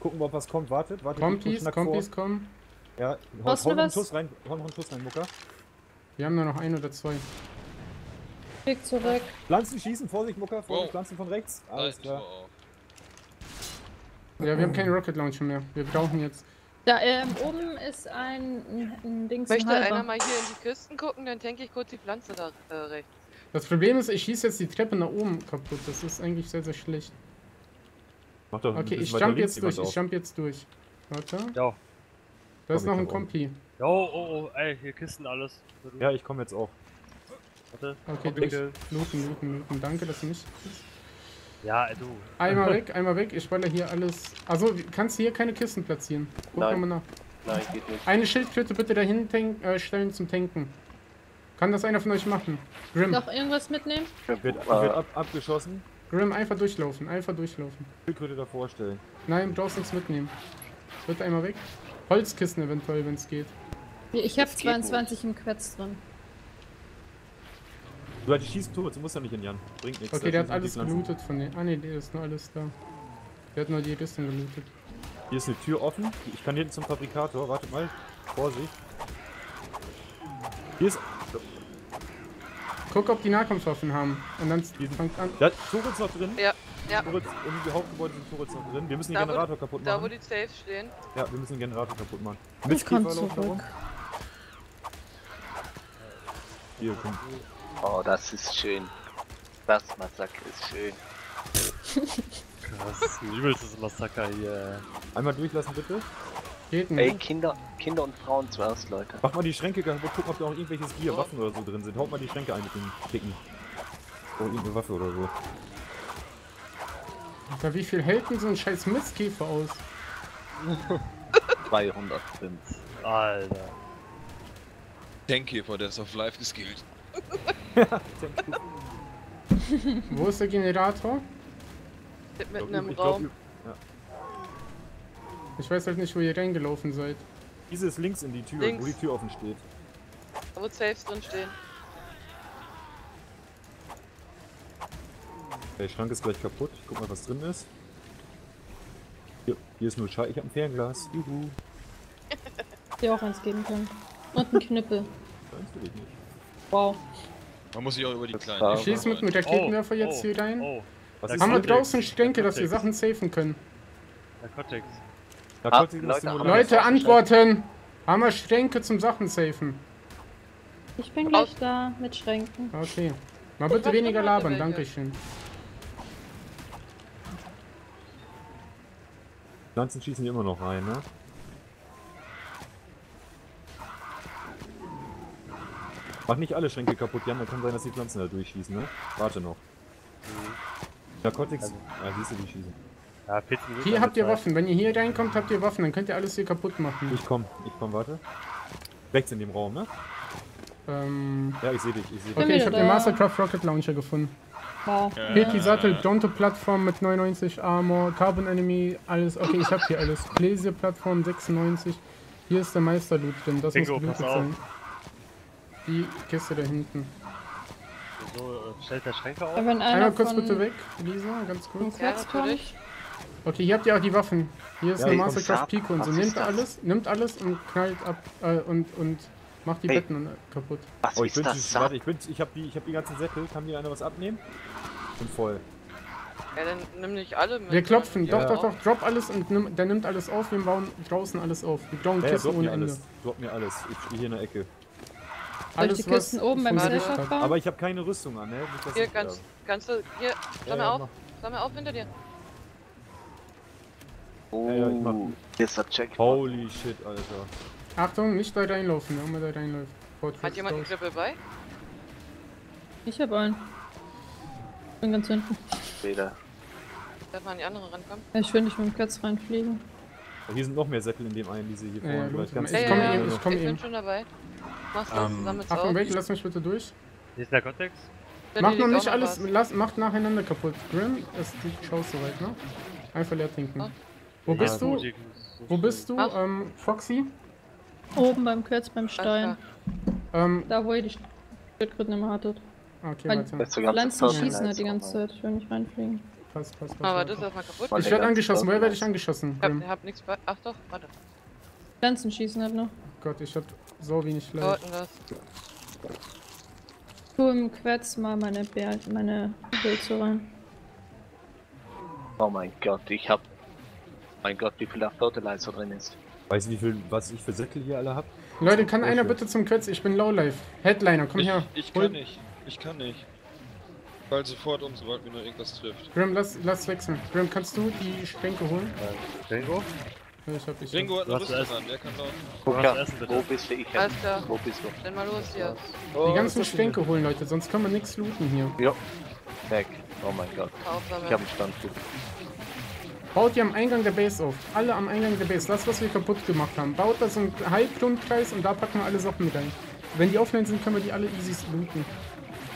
Gucken wir, ob was kommt. Wartet, wartet. Kompis, Kompis, vor. komm. Ja, hau, hau einen? Schuss rein. Hau noch einen Schuss rein, Mucker. Wir haben nur noch ein oder zwei. Weg zurück. Pflanzen schießen, Vorsicht, Mucker. Vorsicht, Wow. Pflanzen von rechts. Alles klar. oh, Ja, wir haben keinen Rocket Launcher mehr. Wir brauchen jetzt. Da ähm, oben ist ein, ein, ein Dings Möchte einer mal hier in die Kisten gucken, dann tanke ich kurz die Pflanze da äh, rechts. Das Problem ist, ich schieße jetzt die Treppe nach oben kaputt. Das ist eigentlich sehr, sehr schlecht. Mach doch Okay, ich jump jetzt durch. Ich jump jetzt durch. Warte. Ja. Da ist noch ein. Kompi. Jo, oh, oh, ey, hier Kisten alles. Ja, ich komme jetzt auch. Warte, Okay, durch. Winkel. Looten, looten, looten. Danke, dass du mich. Ja, ey, du. Einmal [laughs] weg, einmal weg. Ich wolle hier alles. Also, kannst du hier keine Kisten platzieren? Guck Nein. mal nach. Nein, geht nicht. Eine Schildkröte bitte dahin tank, äh, stellen zum Tanken. Kann das einer von euch machen? Grim, Noch irgendwas mitnehmen? Wird, wird Äh, ab, abgeschossen. Grim, einfach durchlaufen, einfach durchlaufen. Schildkröte davor stellen. Nein, du brauchst nichts mitnehmen. Bitte einmal weg. Holzkisten eventuell, wenn es geht. Ich habe Das geht 22 im Quetz drin. Du halt, schießt tot, du musst ja nicht in Jan. Bringt nichts. Okay, der hat alles gelootet von den. Ah ne, der ist nur alles da. Der hat nur die Rüstung gelootet. Hier ist eine Tür offen. Ich kann hinten zum Fabrikator. Wartet mal. Vorsicht. Hier ist. Guck, ob die Nahkampfwaffen haben. Und dann fangt an. Da Turrets noch drin. Ja, ja. Turrets, Im Hauptgebäude sind Turrets noch drin. Wir müssen den Da, wo- Generator kaputt Da, wo machen. die Safes stehen. Ja, wir müssen den Generator kaputt machen. Ich laufen da rum. zurück. Hier, komm. Oh, das ist schön. Das Massaker ist schön. Das ist ein übelstes Massaker hier. Einmal durchlassen, bitte. Geht Ey. Kinder, Kinder und Frauen zuerst, Leute. Mach mal die Schränke kaputt. Gucken, ob da auch irgendwelches Bier, Waffen oder so drin sind. Haut mal die Schränke ein mit den Kicken. Oh, irgendeine Waffe oder so. Alter, wie viel hält denn so ein scheiß Mistkäfer aus? 205. Alter. Denkkäfer, der ist auf live geskillt. Wo ist der Generator? Mitten im ich glaub, Raum. Ich weiß halt nicht, wo ihr reingelaufen seid. Dieses links in die Tür, Links. wo die Tür offen steht. Da wo Safes drin stehen. Der Schrank ist gleich kaputt. Ich guck mal, was drin ist. Hier, hier ist nur Schei. Ich habe ein Fernglas. Juhu. Die auch eins geben können. Und ein [laughs] Knüppel. Kannst du dich nicht. Wow. Man muss sich auch über die kleinen. Ich schieße mit einem Raketenwerfer jetzt oh, hier rein. Oh, Was Haben wir draußen Schränke, dass wir. Sachen safen können? Narcotics. Narkotik Ah, Leute, Leute, antworten! Haben wir Schränke zum Sachen safen? Ich bin gleich da mit Schränken. Okay. Mal bitte weniger labern, welche. dankeschön. Pflanzen schießen die immer noch rein, ne? Mach nicht alle Schränke kaputt, Jan, dann kann sein, dass die Pflanzen da durchschießen, ne? Warte noch. Narkotics. Ah, siehst du, die schießen. Ja, Hier habt ihr Zeit. Waffen. Wenn ihr hier reinkommt, habt ihr Waffen. Dann könnt ihr alles hier kaputt machen. Ich komm, ich komm, warte. Rechts in dem Raum, ne? Ähm, Ja, ich sehe dich, ich sehe dich. Okay, ich habe den. Mastercraft Rocket Launcher gefunden. Wow. Peti Sattel, Bronto Plattform mit 99 Armor, Carbon Enemy, alles. Okay, ich hab hier alles. Glacier Plattform 96. Hier ist der Meisterloot drin. Das Bingo, muss gelootet pass auf. Die Kiste da hinten. So, äh, stellt der Schränke auf. Wenn einer Einmal kurz von bitte weg, Lisa, ganz kurz. Ja, natürlich. Okay, hier habt ihr auch die Waffen. Hier ist Ja, eine Mastercraft. Pico und so. Nehmt alles, nimmt alles und knallt ab äh, und, und macht die Hey. Betten kaputt. Was Oh, ich ist bin, das? warte, ich bin, ich hab die, ich hab die ganzen Sättel. Kann mir einer was abnehmen? Bin voll. Ja, dann nimm nicht alle mit. Wir klopfen, sondern doch, doch, doch, drop alles und nimm, der nimmt alles auf, wir bauen draußen alles auf. Wir bauen Ja, ja, Kisten drop ohne mir Ende. alles. Drop mir alles. Ich stehe hier in der Ecke. Soll ich die Kisten oben beim Safe? Aber ich habe keine Rüstung an, ne? Nicht, Hier, ich ganz, sterbe. kannst du, hier, sammel ja, auf, mach. sammel auf hinter dir. Oh, Ja, ja, ich hier ist der Check. Holy shit, Alter. Achtung, nicht da reinlaufen, wenn man da reinläuft. Hat jemand einen raus. Klippel bei? Ich hab einen. Bin ganz hinten. Wieder. Darf man an die andere rankommen? Ja, Ich will nicht mit dem Quetz reinfliegen. Hier sind noch mehr Sättel in dem einen, diese hier Ja, ja, vorne. ganz sich. Ich Ja, komme ja, eben, ja. ich komme Ich bin schon dabei. Machst das, Ähm, Achtung, auf. weg, lass mich bitte durch. Hier ist. Da Macht liegt noch auch nicht alles, lass, macht nacheinander kaputt. Grim, es du schaust soweit, ne? Einfach leer trinken. Ah. Wo Ja, bist du? die- Wo bist du, Mach. ähm, Foxy? Oben beim Quetz, beim Stein. Ähm, Da, wo ihr die Schildkröten immer hattet. okay, Weil- ist Pflanzen schießen halt die ganze Zeit. Ich will nicht reinfliegen. Passt, passt, passt. Aber passt. das ist erstmal kaputt. Warte. Ich werde angeschossen. Woher werde ich angeschossen? Ich hab, hab nichts bei. Ach doch, warte. Pflanzen schießen halt noch. Gott, ich hab so wenig denn das? Tu im Quetz mal meine, Bär, meine Pilze rein. Oh mein Gott, ich hab. Mein Gott, wie viel da Fertilizer drin ist. Weißt du, wie viel, was ich für Sättel hier alle hab? Leute, kann einer bitte zum Quetz? Ich bin Lowlife. Headliner, komm ich, her. ich Hol- kann nicht. Ich kann nicht. Fall sofort um, sobald mir nur irgendwas trifft. Grim, lass, lass wechseln. Grim, kannst du die Schränke holen? Äh, Ringo? Ich hab, ich Ringo hat eine Rüstung an, der kann laufen. Essen bitte? wo bist du? Ich Alles klar. Wo bist du? Dann mal los hier. Oh, Die ganzen Schränke holen, Leute, sonst können wir nichts looten hier. Ja. Weg. Oh mein Gott. Ich hab einen Standflug. Baut ihr am Eingang der Base auf. Alle am Eingang der Base. Das, was wir kaputt gemacht haben. Baut da so einen Halbrundkreis und da packen wir alle Sachen mit rein. Wenn die offline sind, können wir die alle easy looten.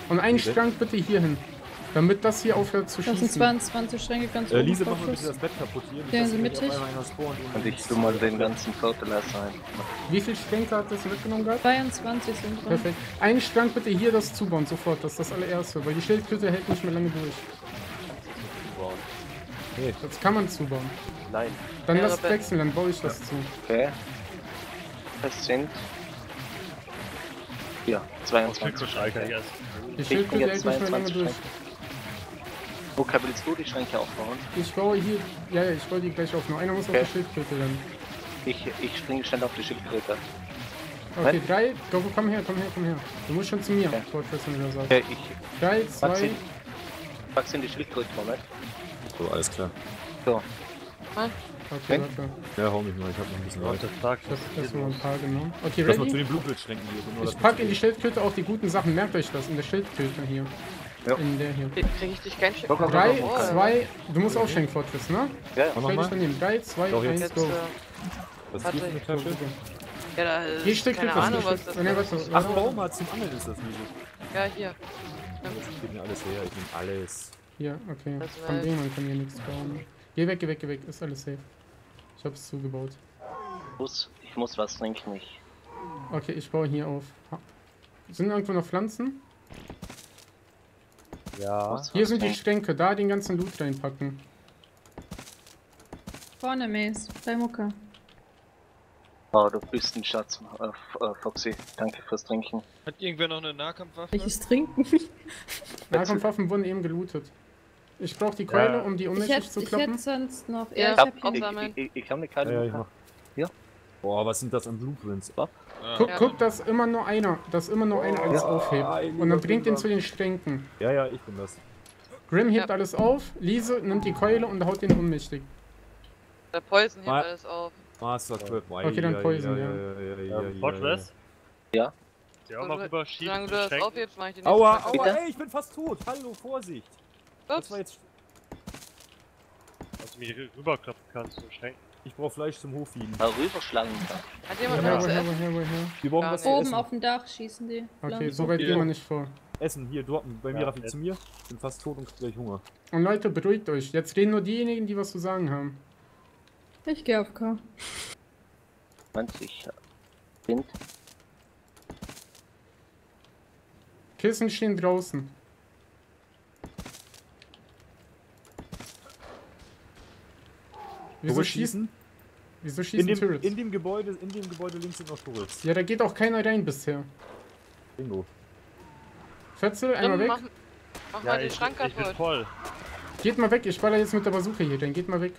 Und einen? Schrank bitte hier hin. Damit das hier aufhört zu Das sind schießen. 22 Schränke ganz Äh, oben. Lise, mach mal bitte das Bett kaputt hier. nicht, Ja, hier mittig. Und ich tu mal den ganzen Fertilizer ein. Wie viele Schränke hat das mitgenommen gehabt? 22 sind drin. Perfekt. Einen Schrank bitte hier das zubauen, sofort. Das ist das allererste. Weil die Schildkröte hält nicht mehr lange durch. Nee. Das kann man zubauen. Nein. Dann Ja, lasst aber- wechseln, dann baue ich das zu. Okay. Das sind. Ja, Auf 22. Schildkrötenschränke, Okay. yes. Die Ich Schildkröte hält jetzt nicht mehr lange 22 durch. Luca, willst du die Schränke aufbauen? Ich baue hier. Ja, ja, ich baue die gleich auf. Nur einer muss auf Okay. die Schildkröte dann. Ich, ich springe schnell auf die Schildkröte. Okay, drei. Go, komm her, komm her, komm her. Du musst schon zu mir, Okay. Fortress, wenn du das sagst. Okay, ich Drei, zwei. sie, pack sie in die Schildkröte, Moment. So, alles klar. So, Okay, warte. Ja, hau mich mal, ich hab noch ein bisschen Leute. Ich hab erstmal ein paar genommen. Okay, Lass mal zu ready? den Blutbildschränken hier. nur, Ich pack in die Schildkröte auch die guten Sachen. Merkt euch das, in der Schildkröte hier. Ja. In der hier. Krieg ich dich kein guck mal. zwei. Du musst aufsteigen, Fortress, ne? ja, ja. Stell dich mal. daneben. Drei, zwei, Doch, jetzt. eins, Jetzt, go. äh, Was ist go, Tasche? ja, da Hier ist keine etwas. Ahnung, was das ist. Ach, Baum hat zum Angeln ist das Lise. Ja, hier. Ich gebe mir alles her, ich nehme alles. Hier, okay. Von dem man kann hier nichts bauen. Geh weg, geh weg, geh weg. Ist alles safe. Ich hab's zugebaut. Ich muss, ich muss was trinken. Ich. Okay, ich baue hier auf. Sind irgendwo noch Pflanzen? Ja. Hier was sind die. Schränke. Da den ganzen Loot reinpacken. Vorne, Mace. Bei Mucke. Oh, du bist ein Schatz, äh, äh, Foxy. Danke fürs Trinken. Hat irgendwer noch eine Nahkampfwaffe? Welches Trinken? [laughs] Nahkampfwaffen wurden eben gelootet. Ich brauche die Keule, Ja. um die Ich hätte zu ich kloppen. hätt sonst noch. Ja, Ja, Ich ich hab, hab ich, hier. Ich, ich, ich hab eine kleine Ja, ja, ich mach. Boah, was sind das an Blueprints? Ah, Guck, Ja. guck, dass immer nur einer, dass immer nur einer alles Ja, aufhebt. ein Und dann bringt ihn zu den Schränken. Ja, ja, ich bin das. Grim hebt Ja. alles auf, Lise nimmt die Keule und haut den ohnmächtig. Der Poison hebt Mal- alles auf. Master Trap. Okay, dann Poison, ja. ja, ja, ja, Ja, Fortress? Ja. Auch mal rüber schieben. Solange du das schenken. aufhebst, mach ich den Aua, aua, Bitte? ey, ich bin fast tot. Hallo, Vorsicht. Das Ups. war jetzt. Dass du mich rüberklappen kannst und schenken. Ich brauche Fleisch zum Hochfieden. Mal rüberschlagen kann. Hat Ja, jemand woher, was woher, woher? Wir brauchen was Oben essen. auf dem Dach schießen die. Okay, so weit Ja. gehen wir nicht vor. Essen, hier, dort, bei mir, Ja, Raffi, zu mir. Bin fast tot und krieg gleich Hunger. Und Leute, beruhigt euch. Jetzt reden nur diejenigen, die was zu sagen haben. Ich geh auf K. 20 Wind. Kissen stehen draußen. Wieso schießen? Wieso In schießen dem, Turrets? in dem Gebäude, in dem Gebäude links sind noch Turrets. ja, da geht auch keiner rein bisher. Bingo. Fetzel, einmal weg. mach, mach Ja, mal den ich, Schrank ich bin kaputt. voll. Geht mal weg, ich baller jetzt mit der Bazooka hier rein. Geht mal weg.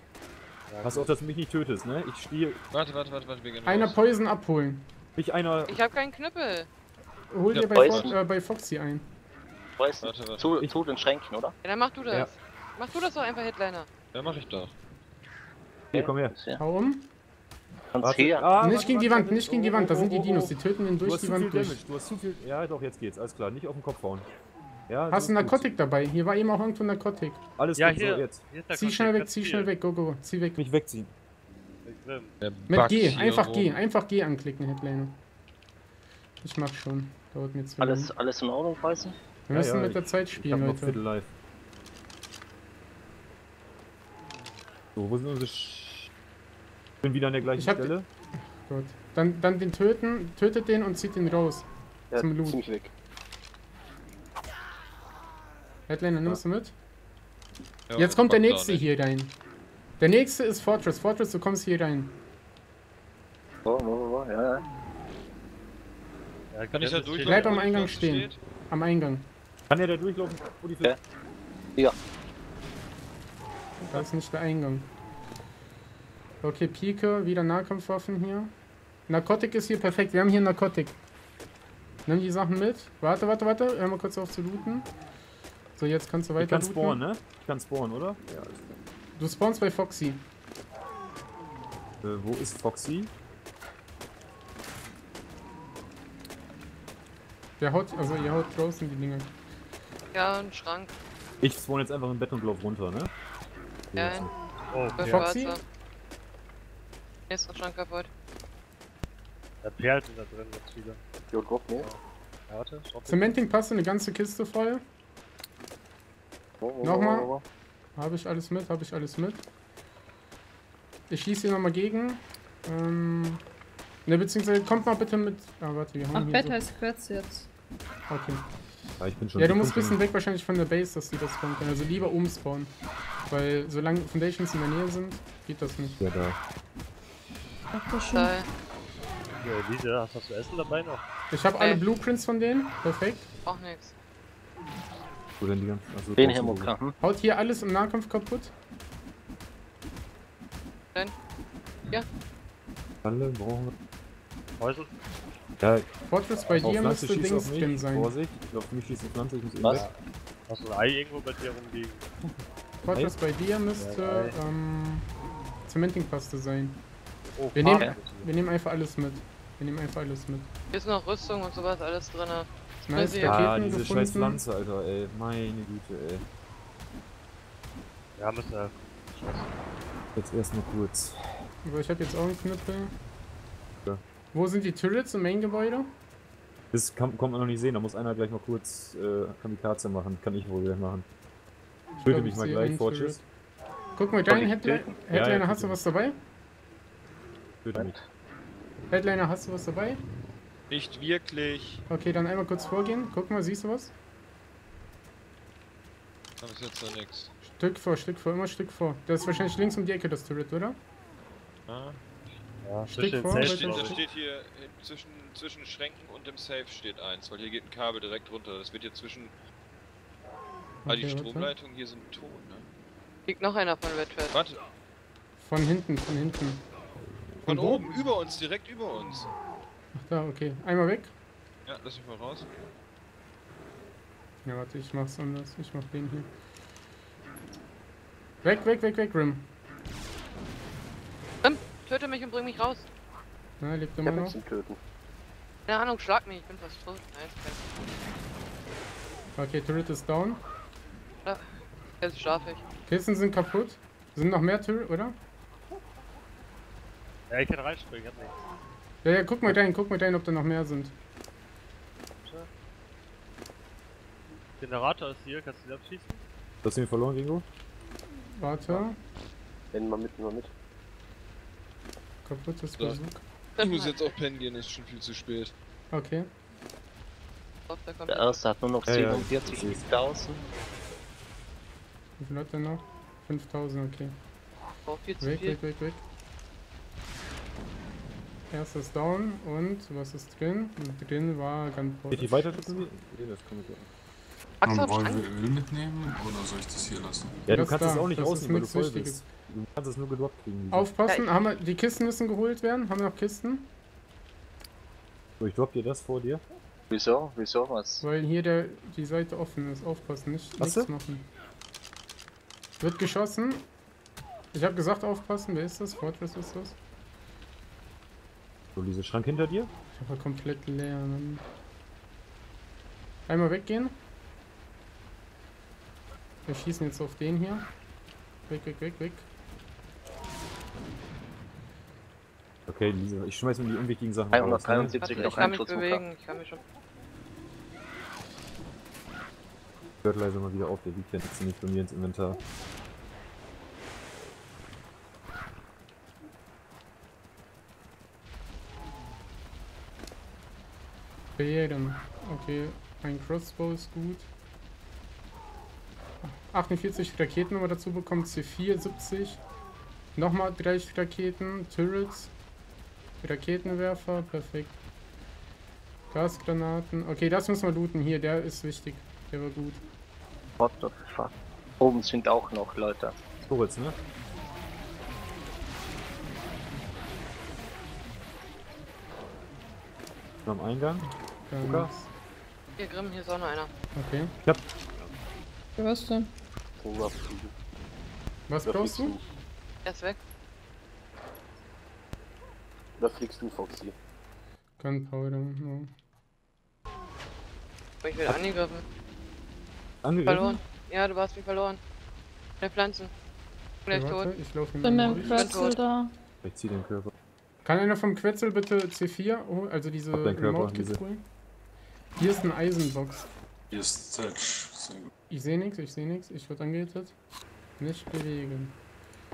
Pass auf, dass du mich nicht tötest, ne? Ich stehe. Warte, warte, warte, warte, wir gehen Einer raus. Poison abholen. Mich einer. Ich hab keinen Knüppel. Hol Ja, dir bei, Poison. Fo äh, bei Foxy ein. Weißt du, Warte, warte. zu, zu den Schränken, oder? Ja, dann mach du das. Ja. Mach du das doch einfach, Headliner. Ja, mach ich doch. Hier, komm her. Ja. Hau um. Kannst her. Ah, nicht gegen die Wand, nicht gegen die Wand. Da sind die Dinos. Die töten den Du durch die Wand durch. Damage, du hast zu viel. Ja, doch, jetzt geht's. Alles klar, nicht auf den Kopf hauen. Ja, Hast du ist gut. Narkotik dabei? Hier war eben auch irgendwo Narkotik. Alles Ja, gut, hier. so jetzt. Hier Zieh schnell weg, zieh schnell weg. Go, go. Zieh weg. Mich wegziehen. Mit G. Einfach. G. Einfach G anklicken, Headliner. Ich mach schon. Dauert mir zwei Alles, alles in Ordnung, Weißen? Wir Ja, müssen ja, mit der Zeit Ich hab spielen, noch Leute. Viertel live. So, wo sind unsere. Sch bin wieder an der gleichen Stelle. Gut. Dann, dann den töten. Tötet den und zieht den raus. Ja, Zum Loot. ziemlich weg. Headliner, nimmst du mit? Ja, Jetzt kommt der nächste hier rein. Der nächste ist Fortress. Fortress, du kommst hier rein. Wo, wo, wo, wo, ja, ja. Ja, Kann ich da durchlaufen? Bleib am Eingang stehen. steht? Am Eingang. Kann er da durchlaufen, wo die Ja. Ja. Da ist nicht der Eingang. Okay, Pike, wieder Nahkampfwaffen hier. Narkotik ist hier perfekt. Wir haben hier Narkotik. Nimm die Sachen mit. Warte, warte, warte. Hör mal kurz auf zu looten. So, jetzt kannst du Ich weiter kann looten. spawnen, ne? Ich kann spawnen, oder? Ja, alles Du spawnst bei Foxy. Äh, wo ist Foxy? Der haut, also ihr haut draußen die Dinger. Ja, ein Schrank. Ich spawn jetzt einfach im Bett und lauf runter, ne? Ja, Oh, ja. Foxy? schwarzer. Nächster Schrank kaputt. Da perlt sind da drin ganz viele. Jo, drop mir. Ja, Warte, drop Cementing passt eine ganze Kiste voll. Wo, wo, Nochmal? wo, wo, wo. Habe ich alles mit, habe ich alles mit. Ich schieße hier nochmal gegen. Ähm. Ne, beziehungsweise kommt mal bitte mit. Ah, warte, wir haben Ach, hier Bett so. heißt Quetz jetzt. Okay. Ja, ich bin schon. Ja, du musst ein bisschen weg wahrscheinlich von der Base, dass die das spawnen können. Also lieber umspawnen. Weil solange Foundations in der Nähe sind, geht das nicht. Ja, da. Ach, das schon. Da. Ja, Elise, hast, du Essen dabei noch? Ich habe alle Äh. Blueprints von denen. Perfekt. Auch nix. Wo denn die ganzen. Achso, Den Mucka. Hm? Haut hier alles im Nahkampf kaputt. Alle brauchen Häusel? wir. Ja, Fortress bei dir müsste Dings drin sein. Vorsicht, ich glaube, für mich schießt eine Pflanze, ich muss Was? Hast du ein Ei irgendwo bei dir rumliegen? Fortress bei dir müsste Ja, ähm, Cementingpaste sein. Oh, Wir nehmen- Wir nehmen einfach alles mit. Wir nehmen einfach alles mit. Hier ist noch Rüstung und sowas alles drin. Nice. Ah, Raketen diese gefunden. scheiß Pflanze, Alter, ey. Meine Güte, ey. Ja, müssen wir. Jetzt erstmal kurz. Aber ich habe jetzt auch einen Knüppel. Ja. Wo sind die Turrets im Main-Gebäude? Das kann, kommt man noch nicht sehen, da muss einer gleich mal kurz äh, Kamikaze machen. Kann ich wohl gleich machen. Ich Töte glaub, mich ich mal gleich, Fortress. Guck mal, dein Headliner, töten? Ja, ja, Headliner hast du was dabei? Töte mich. Headliner, hast du was dabei? Nicht wirklich. Okay, dann einmal kurz vorgehen. Guck mal, siehst du was? Aber ist jetzt noch nix. Stück vor, Stück vor, immer Stück vor. Das ist wahrscheinlich links um die Ecke, das Turret, oder? Ah. Ja, Stück vor, weiter Steht, da ich. steht hier zwischen, zwischen Schränken und dem Safe steht eins, weil hier geht ein Kabel direkt runter. Das wird hier zwischen. Ah, die Okay, warte. Stromleitungen hier sind tot, ne? Liegt noch einer von Red. Warte, Von hinten, von hinten. Von wo? oben, über uns, direkt über uns. Ach da, okay. Einmal weg. Ja, lass mich mal raus. Ja, warte, ich mach's anders. Ich mach den hier. Weg, weg, weg, weg, Rim. Rim, töte mich und bring mich raus. Na, lebt Ich immer noch. Töten. Keine Ahnung, schlag mich, ich bin fast tot. Nein, okay. Okay, Turret ist down. Jetzt schlafe ich. Kisten sind kaputt. Sind noch mehr Turret, oder? Ja, ich kann reinspringen, ich hab nichts. Ja, ja, guck mal rein, guck mal rein, ob da noch mehr sind. Generator ist hier, kannst du den abschießen? Hast du ihn verloren, Ringo? Warte. Wenn mal mit, mal mit. Kaputtes Ja. Bazooka. Ich muss jetzt auch pennen gehen, ist schon viel zu spät. Okay. Der erste hat nur noch Ja, ja, 47.000. Wie viel hat der noch? 5000, okay. oh, Weg, weg, weg, weg. Erstes down und was ist drin? Drin war Gunpowder. Geht die weiter drücken? Nee, das kann ich. Axel, Und wollen wir Öl mitnehmen oder soll ich das hier lassen? Ja, du Das kannst da, es auch nicht rausnehmen, weil du voll bist. Du kannst es nur gedroppt kriegen. Aufpassen, haben wir, die Kisten müssen geholt werden. Haben wir noch Kisten? So, ich drop dir das vor dir. Wieso? Wieso was? Weil hier der, die Seite offen ist. Aufpassen, nicht Was nichts du? machen. Wird geschossen. Ich habe gesagt aufpassen. Wer ist das? Fortress ist das? So, dieser Schrank hinter dir. Ich habe komplett leer. Mann. Einmal weggehen. Wir schießen jetzt auf den hier. Weg, weg, weg, weg. Okay, Lisa, ich schmeiß mir die unwichtigen Sachen raus. Ne? 173 Warte, noch ich kann mich bewegen. Ich kann mich schon. Hört leise mal wieder auf, der liegt ja jetzt nicht bei mir ins Inventar. Bären. Okay, ein Crossbow ist gut. 48 Raketen haben wir dazu bekommen, C4 70. Nochmal 30 Raketen, Turrets, Raketenwerfer, perfekt. Gasgranaten. Okay, das müssen wir looten. Hier, der ist wichtig. Der war gut. What the fuck? Oben sind auch noch Leute. Storz, ne? Am Eingang. Gar. Hier, Grimm, hier ist auch noch einer. Okay. Für was denn? Hungerfliegen. Was Da brauchst du? Er ist weg. Da fliegst du, Foxy. Gunpowder. No. Aber ich werde angegriffen. Angegriffen? Verloren. Ja, du hast mich verloren. Meine Pflanzen. Gleich Okay, tot. ich laufe Bin beim bin Quetzel da. Ich zieh den Körper. Kann einer vom Quetzel bitte C4, holen? also diese diese. holen? Hier ist eine Eisenbox. Hier ist Zelch. Ich sehe nichts, ich sehe nichts, ich wurde angehittet. Nicht bewegen.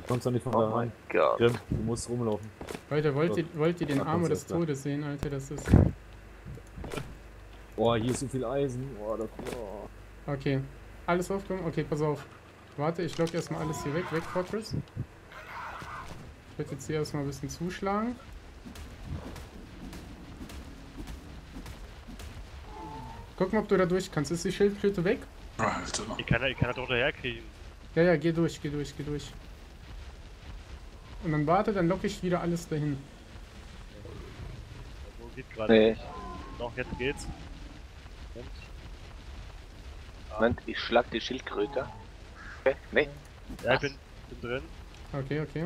Kommst du nicht von Oh da mein rein? Gott. Grimm, du musst rumlaufen. Leute, wollt ihr, wollt ihr den ganz des. Todes sehen, Alter? Das ist. Boah, hier ist so viel Eisen. Boah, das, boah. Okay. Alles aufgenommen? Okay, pass auf. Warte, ich lock erstmal alles hier weg. Weg, Fortress. Ich werde jetzt hier erstmal ein bisschen zuschlagen. Guck mal, ob du da durch kannst. Ist die Schildkröte weg? Alter. Ich kann, ich kann da drunter herkriegen. Ja, ja, geh durch, geh durch, geh durch. Und dann warte, dann locke ich wieder alles dahin. Wo geht gerade? Nee, Doch, jetzt geht's. Und Moment, ich schlag die Schildkröte. Okay, nee. ja, ich bin, bin drin. Okay, okay.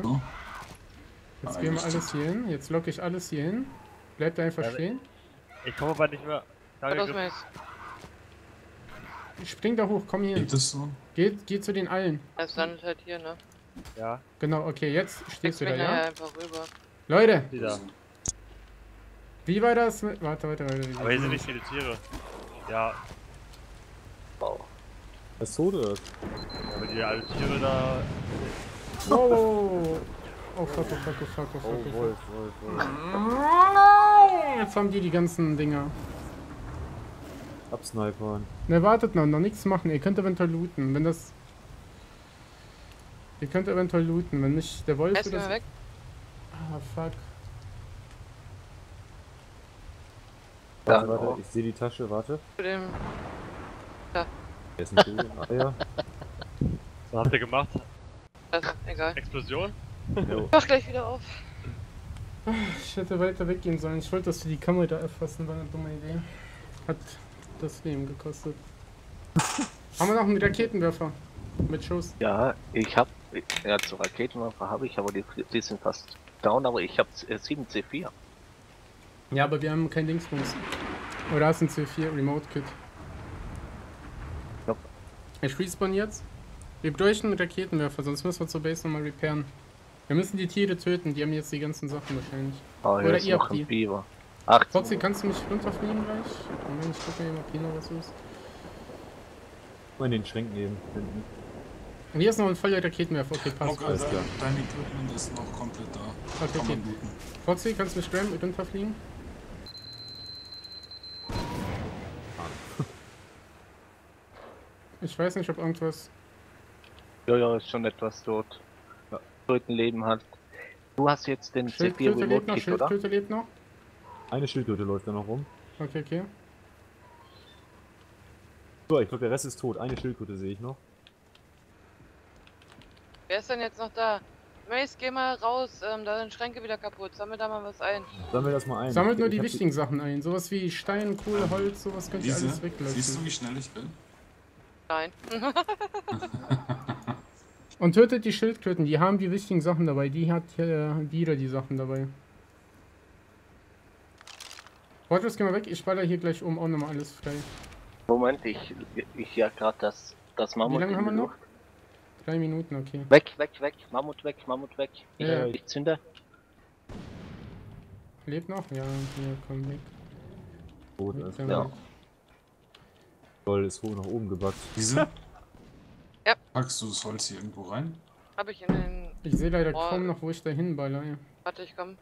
Jetzt Ah, gehen wir alles hier hin. Jetzt locke ich alles hier hin. Bleibt einfach Ja, stehen. Ich komme aber nicht mehr. Was los. Mace? Spring da hoch, komm hier hin. Geht es so? Geh, geh zu den allen. Es landet halt hier, ne? Ja, Genau, okay, jetzt stehst du da, ja? einfach rüber. Leute, wieder. wie war das mit... Warte, warte, warte. Aber hier sind nicht viele Tiere. Ja, Wow. Das ist tot oder? Wenn die alle Tiere da. Oh, oh fuck, oh fuck, oh fuck, oh fuck. Oh, Oh, fuck. Wolf, Wolf, Wolf. Jetzt haben die die ganzen Dinger. Absnipern. Ne, wartet noch, noch nichts machen. Ihr könnt eventuell looten, wenn das... Ihr könnt eventuell looten, wenn nicht der Wolf Erst oder mal so... weg. Ah, fuck. Warte, Ja, warte, ich sehe die Tasche, warte. Zu dem. Der ist ein Vogel. [laughs] Ah ja. Was habt ihr gemacht? Also, egal. Explosion? Jo. Mach gleich wieder auf. Ich hätte weiter weggehen sollen. Ich wollte, dass wir die Kamera erfassen, war eine dumme Idee. Hat das Leben gekostet. [laughs] Haben wir noch einen Raketenwerfer? Mit Schuss. Ja, ich hab. Ja, zu Raketenwerfer habe ich, aber die, die sind fast down, aber ich habe 7 C4. Ja, aber wir haben kein Dingsbums. Oder hast du ein C4 Remote Kit? Ja. Ich respawn jetzt. Wir bräuchten einen Raketenwerfer, sonst müssen wir zur Base nochmal repairen. Wir müssen die Tiere töten, die haben jetzt die ganzen Sachen wahrscheinlich. Oh, Oder ihr habt die. Beaver. 18 Foxy, Uhr. kannst du mich runterfliegen gleich? Moment, ich gucke mal, ob hier noch was ist. Mal in den Schränken eben finden. Und hier ist noch ein voller Raketenwerfer. Okay, passt. Okay, alles klar. dein Equipment ist noch komplett da. Okay, Kann okay. man looten. Foxy, kannst du mich Ram runterfliegen? Ich weiß nicht, ob irgendwas. Ja, ja, ist schon etwas dort. Ja. Leben hat. Du hast jetzt den C4 Schildkröte lebt Remote noch, Kit, oder? Schildkröte lebt noch. Eine Schildkröte läuft da noch rum. Okay, okay. So, ich glaube, der Rest ist tot. Eine Schildkröte sehe ich noch. Wer ist denn jetzt noch da? Mace, geh mal raus. Ähm, da sind Schränke wieder kaputt. Sammel da mal was ein. Sammeln wir das mal ein. Sammelt Ich- nur ich die wichtigen Sachen ein. Sowas wie Stein, Kohle, Holz, sowas könnt ihr alles weglassen. siehst du, wie schnell ich bin? Nein. [laughs] Und tötet die Schildkröten, die haben die wichtigen Sachen dabei. Die hat äh, wieder die Sachen dabei. Fortress, geh mal weg. Ich baller hier gleich um auch nochmal alles frei. Moment, ich, ich jag gerade das, das Mammut. lange in haben wir noch? Drei Minuten, okay. Weg, weg, weg. Mammut weg, Mammut weg. Ich, Ja, ich zünde. Lebt noch? Ja, hier, komm weg. tot. Also, damit. Ja. Gold ist hoch nach oben gebackt. Diese? Ja. Packst du das Holz hier irgendwo rein? Hab ich in den. Ich sehe leider Oh. kaum noch, wo ich da hinballer. Ja. Warte, ich komm.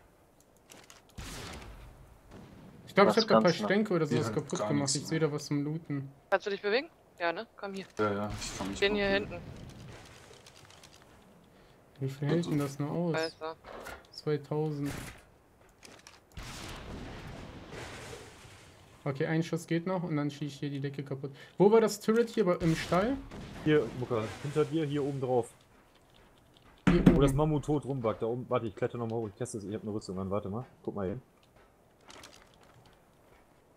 Ich glaube, ich habe da ein paar? Schränke oder sowas kaputt gemacht. Ich sehe da was zum Looten. Kannst du dich bewegen? Ja, ne? Komm hier. Ja, ja, ich kann mich Ich bin hier hinten. Wie viel hält denn das noch aus? Du. 2000. Okay, ein Schuss geht noch und dann schieße ich hier die Decke kaputt. Wo war das Turret hier? Im Stall? Hier, Mucker, hinter dir, hier oben drauf. Hier Wo das. Mammut tot rumbackt. Da oben. Warte, ich kletter nochmal hoch. Ich teste es. Ich habe eine Rüstung an. Warte mal. Guck mal hin.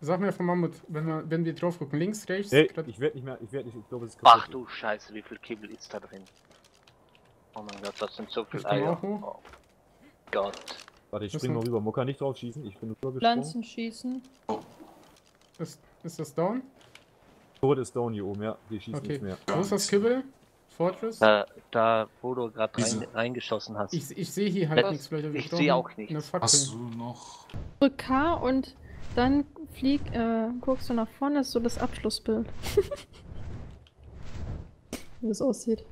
Sag mir vom Mammut, wenn wir, wenn wir drauf gucken. Links, rechts? Hey, grad- ich werde nicht mehr. Ich werde nicht. Ich glaube, es ist Ach du Scheiße, wie viel Kibbel ist da drin? Oh mein Gott, das sind so viele Ich Eier. Oh Gott. Warte, ich spring mal noch- rüber. Mucker nicht drauf schießen. Ich bin nur gesprungen. Pflanzen schießen. Ist, ist das down? Turret ist down hier oben, ja. Die schießen Okay. nicht mehr. Wo ist das Kibbel? Fortress? Da, da wo du gerade rein, reingeschossen hast. Ich, ich sehe hier halt nichts. Vielleicht Ich doch sehe auch nichts. Hast du noch. Drück K und dann flieg, äh, guckst du nach vorne, ist so das Abschlussbild. [laughs] Wie das aussieht.